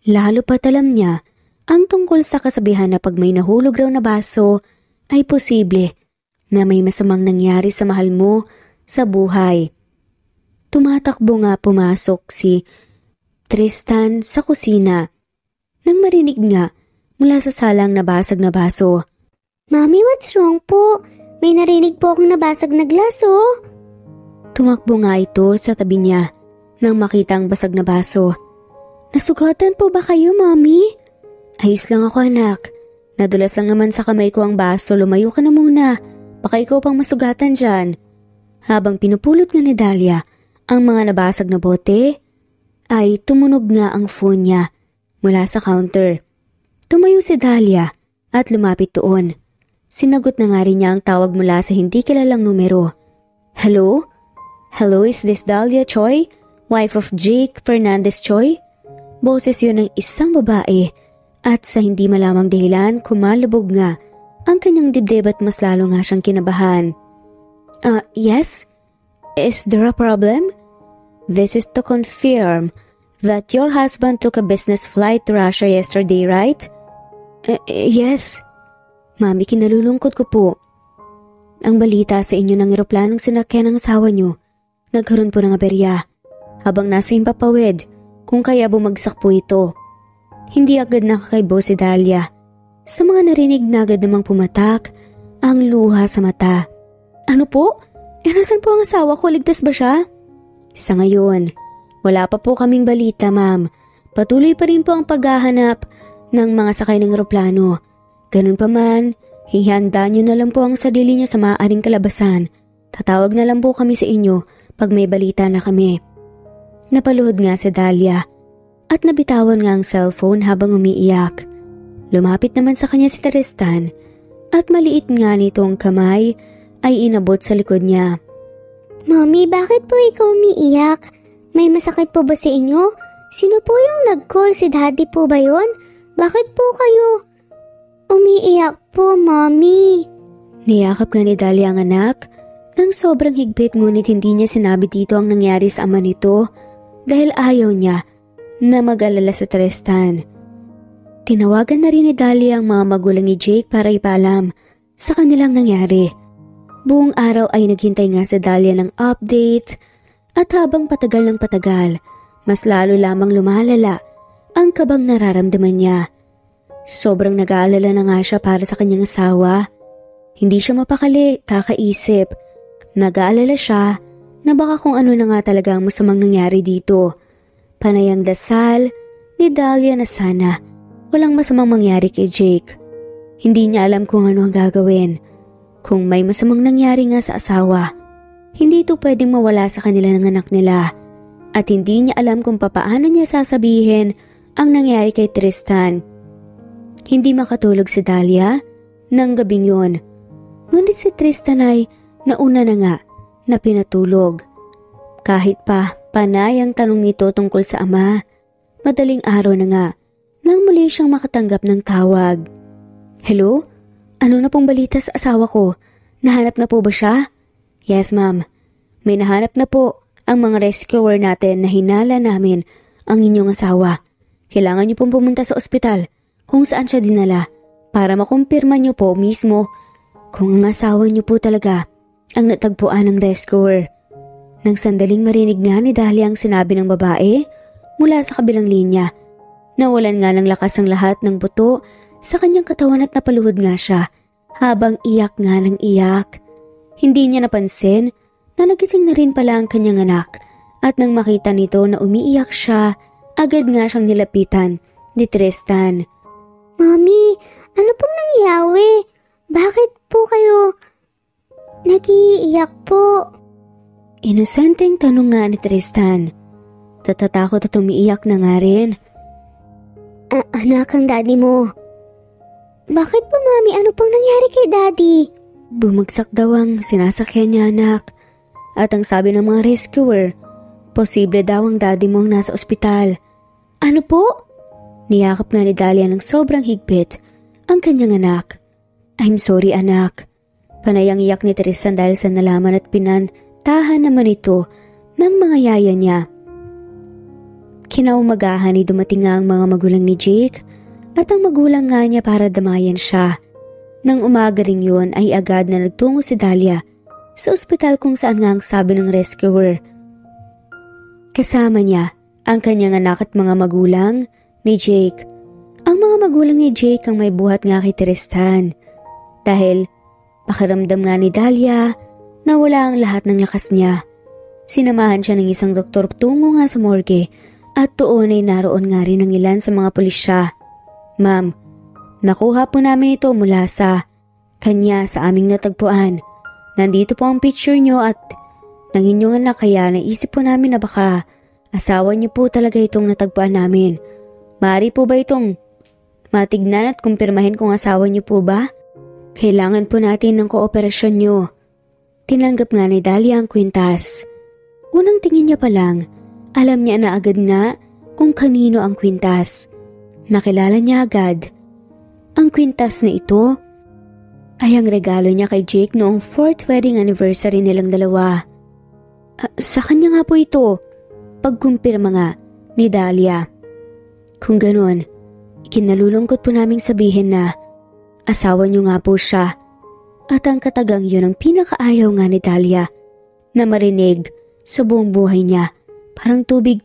Lalo pat alam niya ang tungkol sa kasabihan na pag may nahulog raw na baso ay posible na may masamang nangyari sa mahal mo sa buhay. Tumatakbo nga pumasok si Tristan sa kusina. Nang marinig nga mula sa salang nabasag na baso. Mami, what's wrong po? May narinig po akong nabasag na glass oh. Tumakbo nga ito sa tabi niya nang makita ang basag na baso. Nasugatan po ba kayo, Mami? Ayos lang ako anak. Nadulas lang naman sa kamay ko ang baso, lumayo ka na muna. Baka ikaw pang masugatan dyan. Habang pinupulot nga ni Dahlia ang mga nabasag na bote, ay tumunog nga ang phone niya mula sa counter. Tumayo si Dahlia at lumapit doon. Sinagot na nga rin niya ang tawag mula sa hindi kilalang numero. Hello? Hello, is this Dahlia Choi? Wife of Jake Fernandez Choi? Boses yun ng isang babae at sa hindi malamang dahilan, kumalubog nga ang kanyang dibdib at mas lalo nga siyang kinabahan. Uh, yes? Is there a problem? This is to confirm that your husband took a business flight to Russia yesterday, right? Uh, yes. Mami, kinalulungkot ko po. Ang balita sa inyo ng eroplanong sinakyan ng asawa niyo, nagkaroon po ng aberya. Habang nasa impapawid, kung kaya bumagsak po ito. Hindi agad nakakaibo si Dahlia. Sa mga narinig na agad namang pumatak ang luha sa mata. Ano po? E nasan po ang asawa ko? Ligtas ba siya? Sa ngayon, wala pa po kaming balita ma'am. Patuloy pa rin po ang paghahanap ng mga sakay ng eroplano. Ganun pa man, hihanda niyo na lang po ang sarili niyo sa maaaring kalabasan. Tatawag na lang po kami sa inyo pag may balita na kami. Napaluhod nga si Dahlia at nabitawan nga ang cellphone habang umiiyak. Lumapit naman sa kanya si Tristan at maliit nga nitong kamay ay inabot sa likod niya. Mami, bakit po ikaw umiiyak? May masakit po ba sa inyo? Sino po yung nag-call? Si daddy po ba yon? Bakit po kayo? Umiiyak po, Mami. Niyakap nga ni Dali ang anak nang sobrang higpit ngunit hindi niya sinabi dito ang nangyari sa ama nito dahil ayaw niya na mag-alala sa Tristan. Tinawagan na rin ni Dali ang mga magulang ni Jake para ipalam sa kanilang nangyari. Buong araw ay naghintay nga sa Dahlia ng update at habang patagal ng patagal, mas lalo lamang lumalala ang kabang nararamdaman niya. Sobrang nag-aalala na nga siya para sa kanyang asawa. Hindi siya mapakali, kakaisip. Nag-aalala siya na baka kung ano na nga talaga ang masamang nangyari dito. Panayang dasal ni Dahlia na sana walang masamang mangyari kay Jake. Hindi niya alam kung ano ang gagawin. Kung may masamang nangyari nga sa asawa, hindi ito pwedeng mawala sa kanila ng anak nila. At hindi niya alam kung papaano niya sasabihin ang nangyari kay Tristan. Hindi makatulog si Dahlia ng gabing yon. Ngunit si Tristan ay nauna na nga na pinatulog. Kahit pa Panay ang tanong nito tungkol sa ama. Madaling araw na nga nang muli siyang makatanggap ng tawag. Hello? Ano na pong balita sa asawa ko? Nahanap na po ba siya? Yes ma'am. May nahanap na po ang mga rescuer natin na hinala namin ang inyong asawa. Kailangan niyo pong pumunta sa ospital kung saan siya dinala para makumpirma niyo po mismo kung ang asawa niyo po talaga ang natagpuan ng rescuer. Nang sandaling marinig nga ni Dahlia ang sinabi ng babae mula sa kabilang linya. Nawalan nga ng lakas ang lahat ng buto sa kanyang katawan at napaluhod nga siya habang iyak nga ng iyak. Hindi niya napansin na nagising na rin pala ang kanyang anak at nang makita nito na umiiyak siya, agad nga siyang nilapitan ni Tristan. Mami, ano pong nangyari? Bakit po kayo nagiiyak po? Inosenteng tanong nga ni Tristan. Tatatakot at umiiyak na nga rin. A- anak ang daddy mo. Bakit po mami? Ano pong nangyari kay daddy? Bumagsak daw ang sinasakyan niya anak. At ang sabi ng mga rescuer, posible daw ang daddy mo ang nasa ospital. Ano po? Niyakap nga ni Dahlia ng sobrang higpit ang kanyang anak. I'm sorry anak. Panayang iyak ni Tristan dahil sa nalaman at pinantahan naman ito ng mga yaya niya. Kinaumagahan ni dumating nga ang mga magulang ni Jake at ang magulang nga niya para damayan siya. Nang umaga rin yun ay agad na nagtungo si Dahlia sa ospital kung saan nga ang sabi ng rescuer. Kasama niya ang kanyang anak at mga magulang ni Jake. Ang mga magulang ni Jake ang may buhat nga kay Tristan. Dahil pakiramdam nga ni Dahlia na wala ang lahat ng lakas niya. Sinamahan siya ng isang doktor tungo nga sa morgue at doon ay naroon nga rin ang ilan sa mga pulisya. Ma'am, Nakuha po namin ito mula sa kanya sa aming natagpuan. Nandito po ang picture nyo at ng inyong anak kaya naisip po namin na baka asawa niyo po talaga itong natagpuan namin. Mari po ba itong matignan at kumpirmahin kung asawa niyo po ba? Kailangan po natin ng kooperasyon niyo. Tinanggap nga ni Dahlia ang kwintas. Unang tingin niya pa lang, alam niya na agad nga kung kanino ang kwintas. Nakilala niya agad ang kwintas na ito ay ang regalo niya kay Jake noong 4th wedding anniversary nilang dalawa. Uh, sa kanya nga po ito, pagkumpirma nga ni Dahlia. Kung ganun, ikinalulungkot po naming sabihin na asawa niyo nga po siya at ang katagang yun ang pinakaayaw nga ni Dahlia na marinig sa buong buhay niya. Parang tubig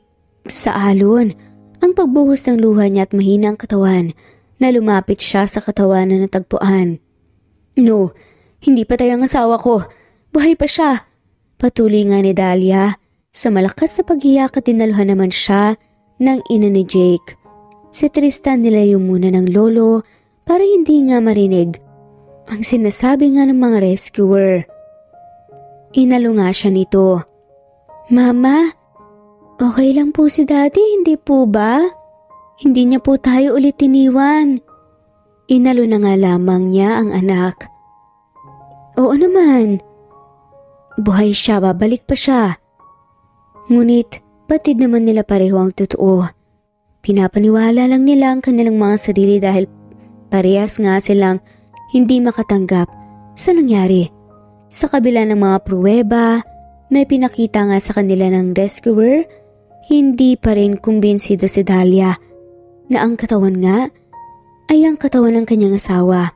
sa alon ang pagbuhos ng luha niya at mahina ang katawan na lumapit siya sa katawan na natagpuan. No, hindi pa tayo ang asawa ko. Buhay pa siya. Patuloy nga ni Dahlia. Sa malakas sa paghiyak at dinaluhan naman siya ng ina ni Jake. Si Tristan nilayo muna ng lolo para hindi nga marinig ang sinasabi nga ng mga rescuer. Inalo nga siya nito. Mama, okay lang po si daddy, hindi po ba? Hindi niya po tayo ulit tiniwan. Inalo na nga lamang niya ang anak. Oo naman. Buhay siya, babalik pa siya. Ngunit, batid naman nila pareho ang totoo. Pinapaniwala lang nila ang kanilang mga sarili dahil parehas nga silang hindi makatanggap sa nangyari. Sa kabila ng mga pruweba, may pinakita nga sa kanila ng rescuer, hindi pa rin kumbinsido si Dahlia na ang katawan nga ay ang katawan ng kanyang asawa.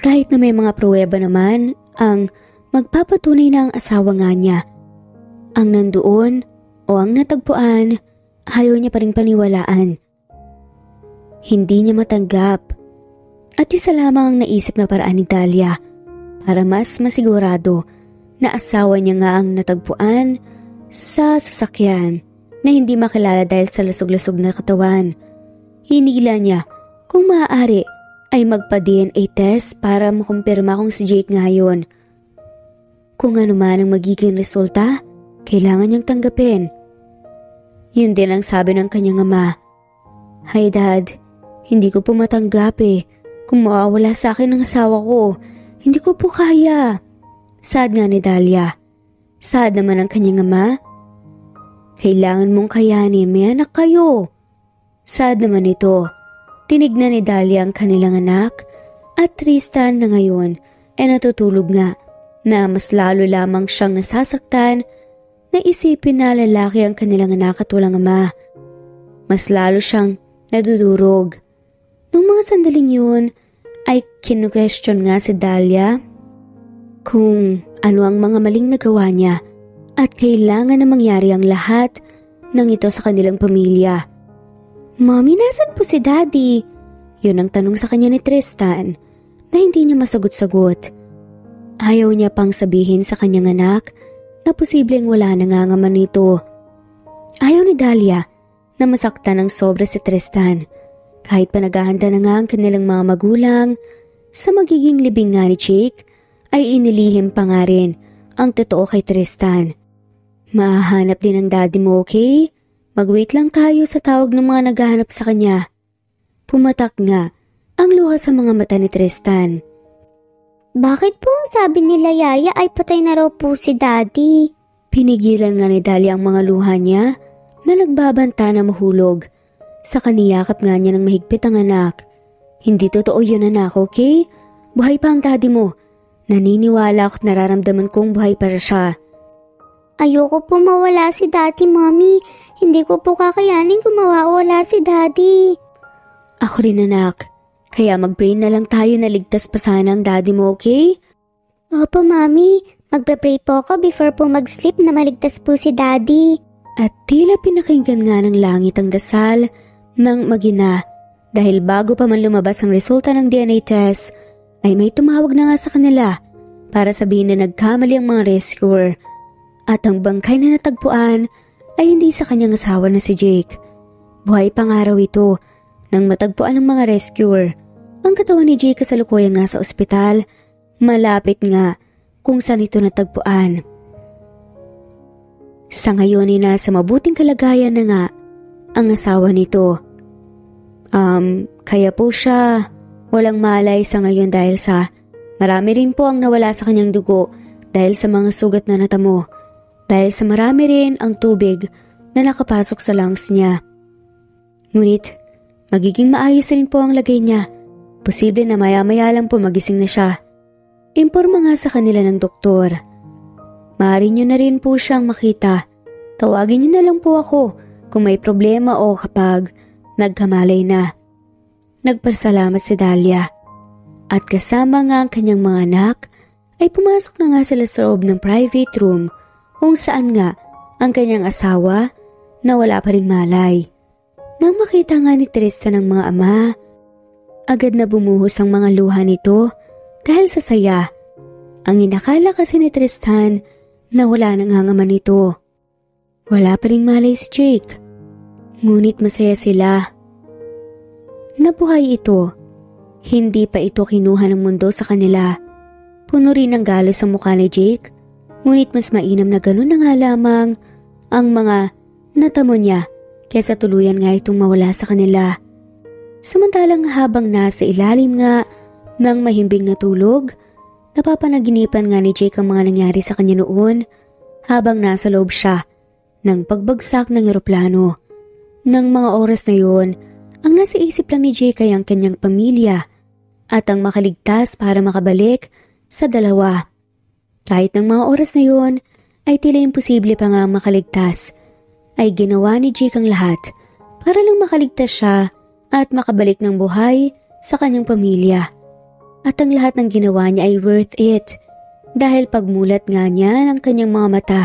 Kahit na may mga pruweba naman ang magpapatunay na ang asawa nga niya. Ang nandoon o ang natagpuan, ayaw niya pa rin paniwalaan. Hindi niya matanggap at isa lamang ang naisip na paraan ni Dahlia para mas masigurado na asawa niya nga ang natagpuan sa sasakyan na hindi makilala dahil sa lasog-lasog na katawan. Hinila niya kung maaari ay magpa-DNA test para makumpirma kung si Jake nga yun. Kung ano man ang magiging resulta, kailangan niyang tanggapin. Yun din ang sabi ng kanyang ama. Hi dad, hindi ko po matanggap eh. Kung mawawala sa akin ang asawa ko, hindi ko po kaya. Sad nga ni Dahlia. Sad naman ang kanyang ama kailangan mong kayanin, may anak kayo. Sad naman ito. Tinignan ni Dahlia ang kanilang anak at Tristan na ngayon ay natutulog nga na mas lalo lamang siyang nasasaktan na isipin na lalaki ang kanilang anak at walang ama. Mas lalo siyang nadudurog. Nung mga sandaling yun ay kinu-question nga si Dahlia kung ano ang mga maling nagawa niya at kailangan na mangyari ang lahat ng ito sa kanilang pamilya. Mommy, nasan po si Daddy? Yun ang tanong sa kanya ni Tristan na hindi niya masagot-sagot. Ayaw niya pang sabihin sa kanyang anak na posibleng wala nangangaman nito. Ayaw ni Dahlia na masaktan ng sobra si Tristan kahit pa naghahanda na nga ang kanilang mga magulang sa magiging libing nga ni Jake ay inilihim pa nga rin ang totoo kay Tristan. Mahahanap din ang daddy mo, okay? Mag-wait lang tayo sa tawag ng mga naghahanap sa kanya. Pumatak nga ang luha sa mga mata ni Tristan. Bakit po ang sabi nila Yaya ay patay na raw po si Daddy? Pinigilan nga ni Dahlia ang mga luha niya na nagbabanta na mahulog. Sa kaniyakap nga niya ng mahigpit ang anak. Hindi totoo yun anak, okay? Buhay pa ang daddy mo. Naniniwala ako't nararamdaman kong buhay pa siya. Ayoko po mawala si Daddy, Mommy. Hindi ko po kakayanin kung mawawala si Daddy. Ako rin anak. Kaya mag-pray na lang tayo na ligtas pa sana ang daddy mo, okay? Opo, Mommy. Magpe-pray po ako before po mag-sleep na maligtas po si Daddy. At tila pinakinggan nga ng langit ang dasal ng magina dahil bago pa man lumabas ang resulta ng DNA test ay may tumawag na nga sa kanila para sabihin na nagkamali ang mga rescuer at ang bangkay na natagpuan ay hindi sa kanyang asawa na si Jake. Buhay pang araw ito nang matagpuan ng mga rescuer. Ang katawan ni Jake kasalukuyan nga sa ospital, malapit nga kung saan ito natagpuan. Sa ngayon ay nasa mabuting kalagayan na nga ang asawa nito. Um, kaya po siya walang malay sa ngayon dahil sa marami rin po ang nawala sa kanyang dugo dahil sa mga sugat na natamo. Dahil sa marami rin ang tubig na nakapasok sa lungs niya. Ngunit, magiging maayos rin po ang lagay niya. Posible na maya-maya lang po magising na siya. Imporma nga sa kanila ng doktor. Maaari niyo na rin po siyang makita. Tawagin niyo na lang po ako kung may problema o kapag nagkamalay na. Nagpasalamat si Dahlia. At kasama nga ang kanyang mga anak, ay pumasok na nga sila sa loob ng private room kung saan nga ang kanyang asawa na wala pa ring malay. Nang makita nga ni Tristan ang mga ama, agad na bumuhos ang mga luha nito dahil sa saya. Ang inakala kasi ni Tristan na wala nang hangaman nito. Wala pa ring malay si Jake. Ngunit masaya sila. Nabuhay ito. Hindi pa ito kinuha ng mundo sa kanila. Puno rin ng galos ang mukha ni Jake. Ngunit mas mainam na ganun na nga lamang ang mga natamo niya kesa tuluyan nga itong mawala sa kanila. Samantalang habang nasa ilalim nga ng mahimbing na tulog, napapanaginipan nga ni Jake ang mga nangyari sa kanya noon habang nasa loob siya ng pagbagsak ng eroplano. Nang mga oras na yon, ang nasa isip lang ni Jake ay ang kanyang pamilya at ang makaligtas para makabalik sa dalawa. Kahit ng mga oras na yon ay tila imposible pa nga makaligtas, ay ginawa ni Jake ang lahat para lang makaligtas siya at makabalik ng buhay sa kanyang pamilya. At ang lahat ng ginawa niya ay worth it dahil pagmulat nga niya ng kanyang mga mata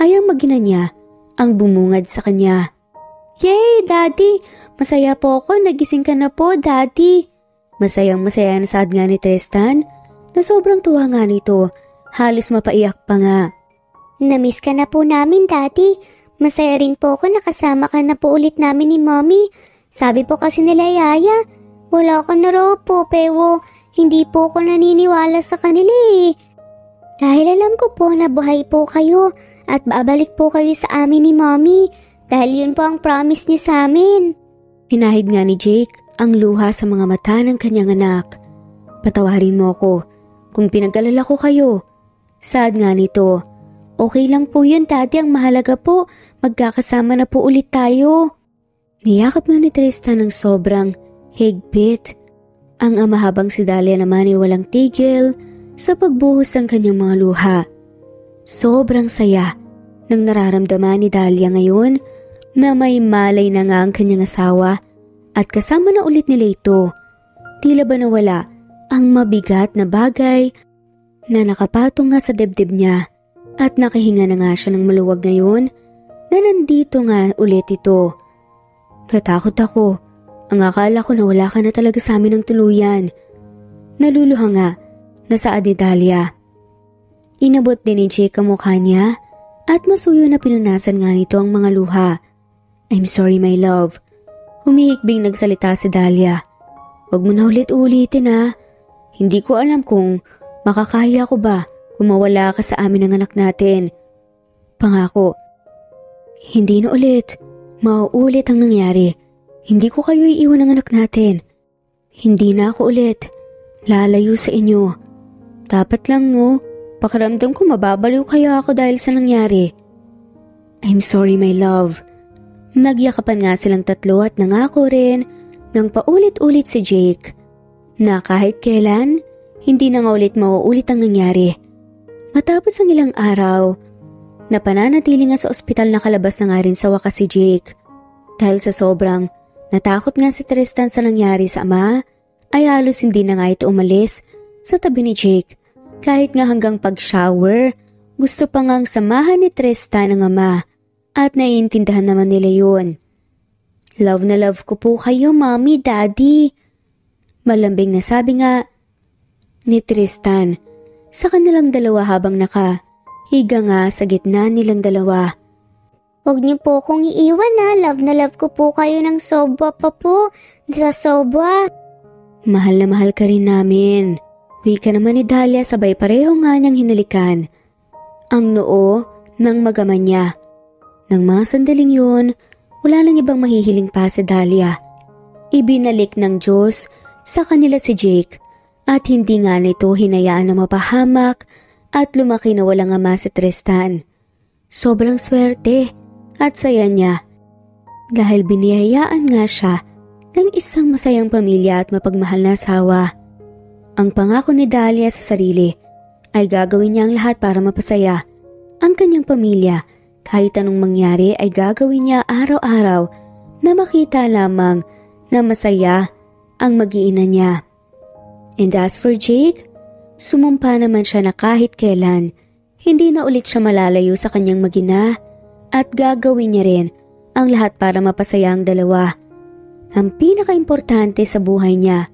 ay ang magina niya ang bumungad sa kanya. Yay, Daddy! Masaya po ako, nagising ka na po, Daddy! Masayang masaya na saad nga ni Tristan na sobrang tuwa nga nito, halos mapaiyak pa nga. Namiss ka na po namin, Daddy. Masaya rin po ako nakasama ka na po ulit namin ni Mommy. Sabi po kasi nila Yaya, wala ka na raw po, pero hindi po ako naniniwala sa kanila eh. Dahil alam ko po na buhay po kayo at babalik po kayo sa amin ni Mommy dahil yun po ang promise niya sa amin. Pinahid nga ni Jake ang luha sa mga mata ng kanyang anak. Patawarin mo ako kung pinag-alala ko kayo. Sad nga nito. Okay lang po yun, Daddy. Ang mahalaga po, magkakasama na po ulit tayo. Niyakap nga ni Tristan ng sobrang higpit. Ang ama habang si Dahlia naman ay walang tigil sa pagbuhos ng kanyang mga luha. Sobrang saya nang nararamdaman ni Dahlia ngayon na may malay na nga ang kanyang asawa at kasama na ulit nila ito. Tila ba nawala ang mabigat na bagay na nakapatong nga sa dibdib niya at nakahinga na nga siya ng maluwag ngayon na nandito nga ulit ito. Natakot ako. Ang akala ko na wala ka na talaga sa amin ng tuluyan. Naluluha nga na sa Adidalia. Inabot din ni Jake ang mukha niya at masuyo na pinunasan nga nito ang mga luha. I'm sorry my love. Humihikbing nagsalita si Dahlia. Huwag mo na ulit-ulitin ha. Hindi ko alam kung makakaya ko ba kung mawala ka sa amin ng anak natin. Pangako. Hindi na ulit. Mauulit ang nangyari. Hindi ko kayo iiwan ng anak natin. Hindi na ako ulit. Lalayo sa inyo. Dapat lang no, pakiramdam ko mababaliw kaya ako dahil sa nangyari. I'm sorry my love. Nagyakapan nga silang tatlo at nangako rin nang paulit-ulit si Jake na kahit kailan, hindi na nga ulit mauulit ang nangyari. Matapos ang ilang araw, napananatili nga sa ospital na kalabas na nga rin sa wakas si Jake. Dahil sa sobrang natakot nga si Tristan sa nangyari sa ama, ay halos hindi na nga ito umalis sa tabi ni Jake. Kahit nga hanggang pag-shower, gusto pa ngang samahan ni Tristan ang ama at naiintindihan naman nila yun. Love na love ko po kayo, mommy, daddy. Malambing na sabi nga ni Tristan sa kanilang dalawa habang naka higa nga sa gitna nilang dalawa. Huwag niyo po akong iiwan na. Love na love ko po kayo ng sobwa pa po. Sa sobwa. Mahal na mahal ka rin namin. Wika naman ni Dahlia sabay pareho nga niyang hinalikan. Ang noo ng magaman niya. Nang mga sandaling yun, wala nang ibang mahihiling pa si Dahlia. Ibinalik ng Diyos sa kanila si Jake at hindi nga nito hinayaan na mapahamak at lumaki na walang ama si Tristan. Sobrang swerte at saya niya dahil biniyayaan nga siya ng isang masayang pamilya at mapagmahal na asawa. Ang pangako ni Dahlia sa sarili ay gagawin niya ang lahat para mapasaya ang kanyang pamilya kahit anong mangyari ay gagawin niya araw-araw na makita lamang na masaya ang mag-iina niya. And as for Jake, sumumpa naman siya na kahit kailan, hindi na ulit siya malalayo sa kanyang magina at gagawin niya rin ang lahat para mapasaya ang dalawa. Ang pinaka-importante sa buhay niya,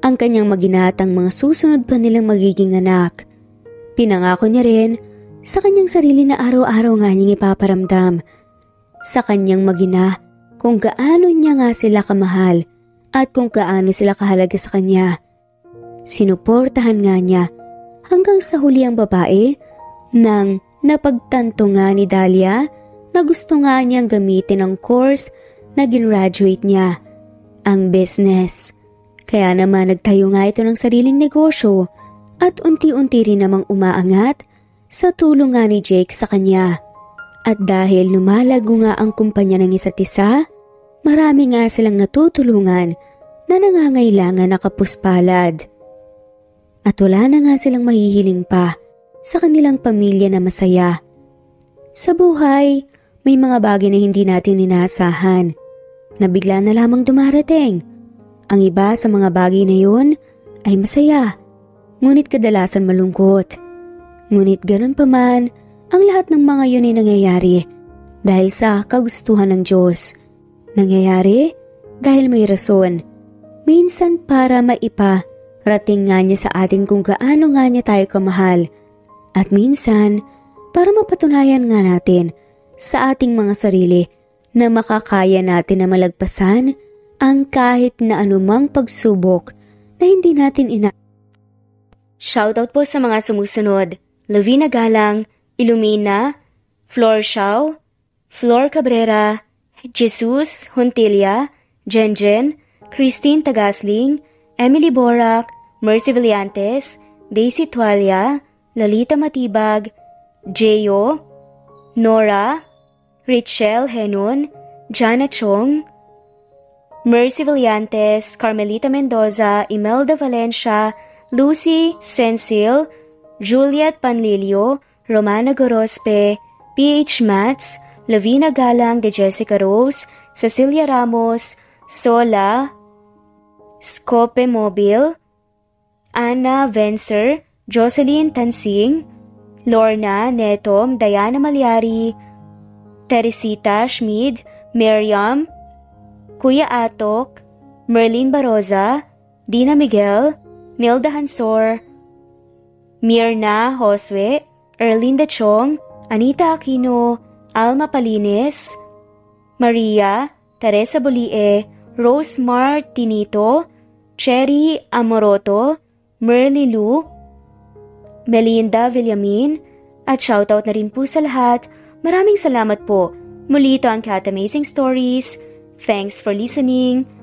ang kanyang magina at ang mga susunod pa nilang magiging anak. Pinangako niya rin sa kanyang sarili na araw-araw nga niyang ipaparamdam sa kanyang magina kung gaano niya nga sila kamahal at kung gaano sila kahalaga sa kanya. Sinuportahan nga niya hanggang sa huli ang babae nang napagtanto nga ni Dahlia na gusto nga niyang gamitin ang course na ginraduate niya, ang business. Kaya naman nagtayo nga ito ng sariling negosyo at unti-unti rin namang umaangat sa tulong nga ni Jake sa kanya. At dahil lumalago nga ang kumpanya ng isa't isa, marami nga silang natutulungan na nangangailangan na kapuspalad. At wala na nga silang mahihiling pa sa kanilang pamilya na masaya. Sa buhay, may mga bagay na hindi natin inaasahan na bigla na lamang dumarating. Ang iba sa mga bagay na yun ay masaya, ngunit kadalasan malungkot. Ngunit ganun pa man, ang lahat ng mga yun ay nangyayari dahil sa kagustuhan ng Diyos. Nangyayari dahil may rason. Minsan para maipa, rating nga niya sa atin kung gaano nga niya tayo kamahal. At minsan, para mapatunayan nga natin sa ating mga sarili na makakaya natin na malagpasan ang kahit na anumang pagsubok na hindi natin ina. Shoutout po sa mga sumusunod. Lovina Galang, Ilumina, Flor Shaw, Flor Cabrera, Jesus Huntilla, Jenjen, Christine Tagasling, Emily Borak, Mercy Villantes, Daisy Tualia, Lalita Matibag, Jeyo, Nora, Richelle Henon, Jana Chong, Mercy Villantes, Carmelita Mendoza, Imelda Valencia, Lucy Sensil, Juliet Panlilio, Romana Gorospe, PH Mats, Lavina Galang de Jessica Rose, Cecilia Ramos, Sola, Scope Mobile, Anna Vencer, Jocelyn Tansing, Lorna Netom, Diana Malyari, Teresita Schmid, Miriam, Kuya Atok, Merlin Baroza, Dina Miguel, Nilda Hansor, Mirna Josue, Erlinda Chong, Anita Aquino, Alma Palines, Maria, Teresa Bolie, Rose Martinito, Cherry Amoroto, Merly Lu, Melinda Villamin, at shoutout na rin po sa lahat. Maraming salamat po. Muli ito ang Cat Amazing Stories. Thanks for listening.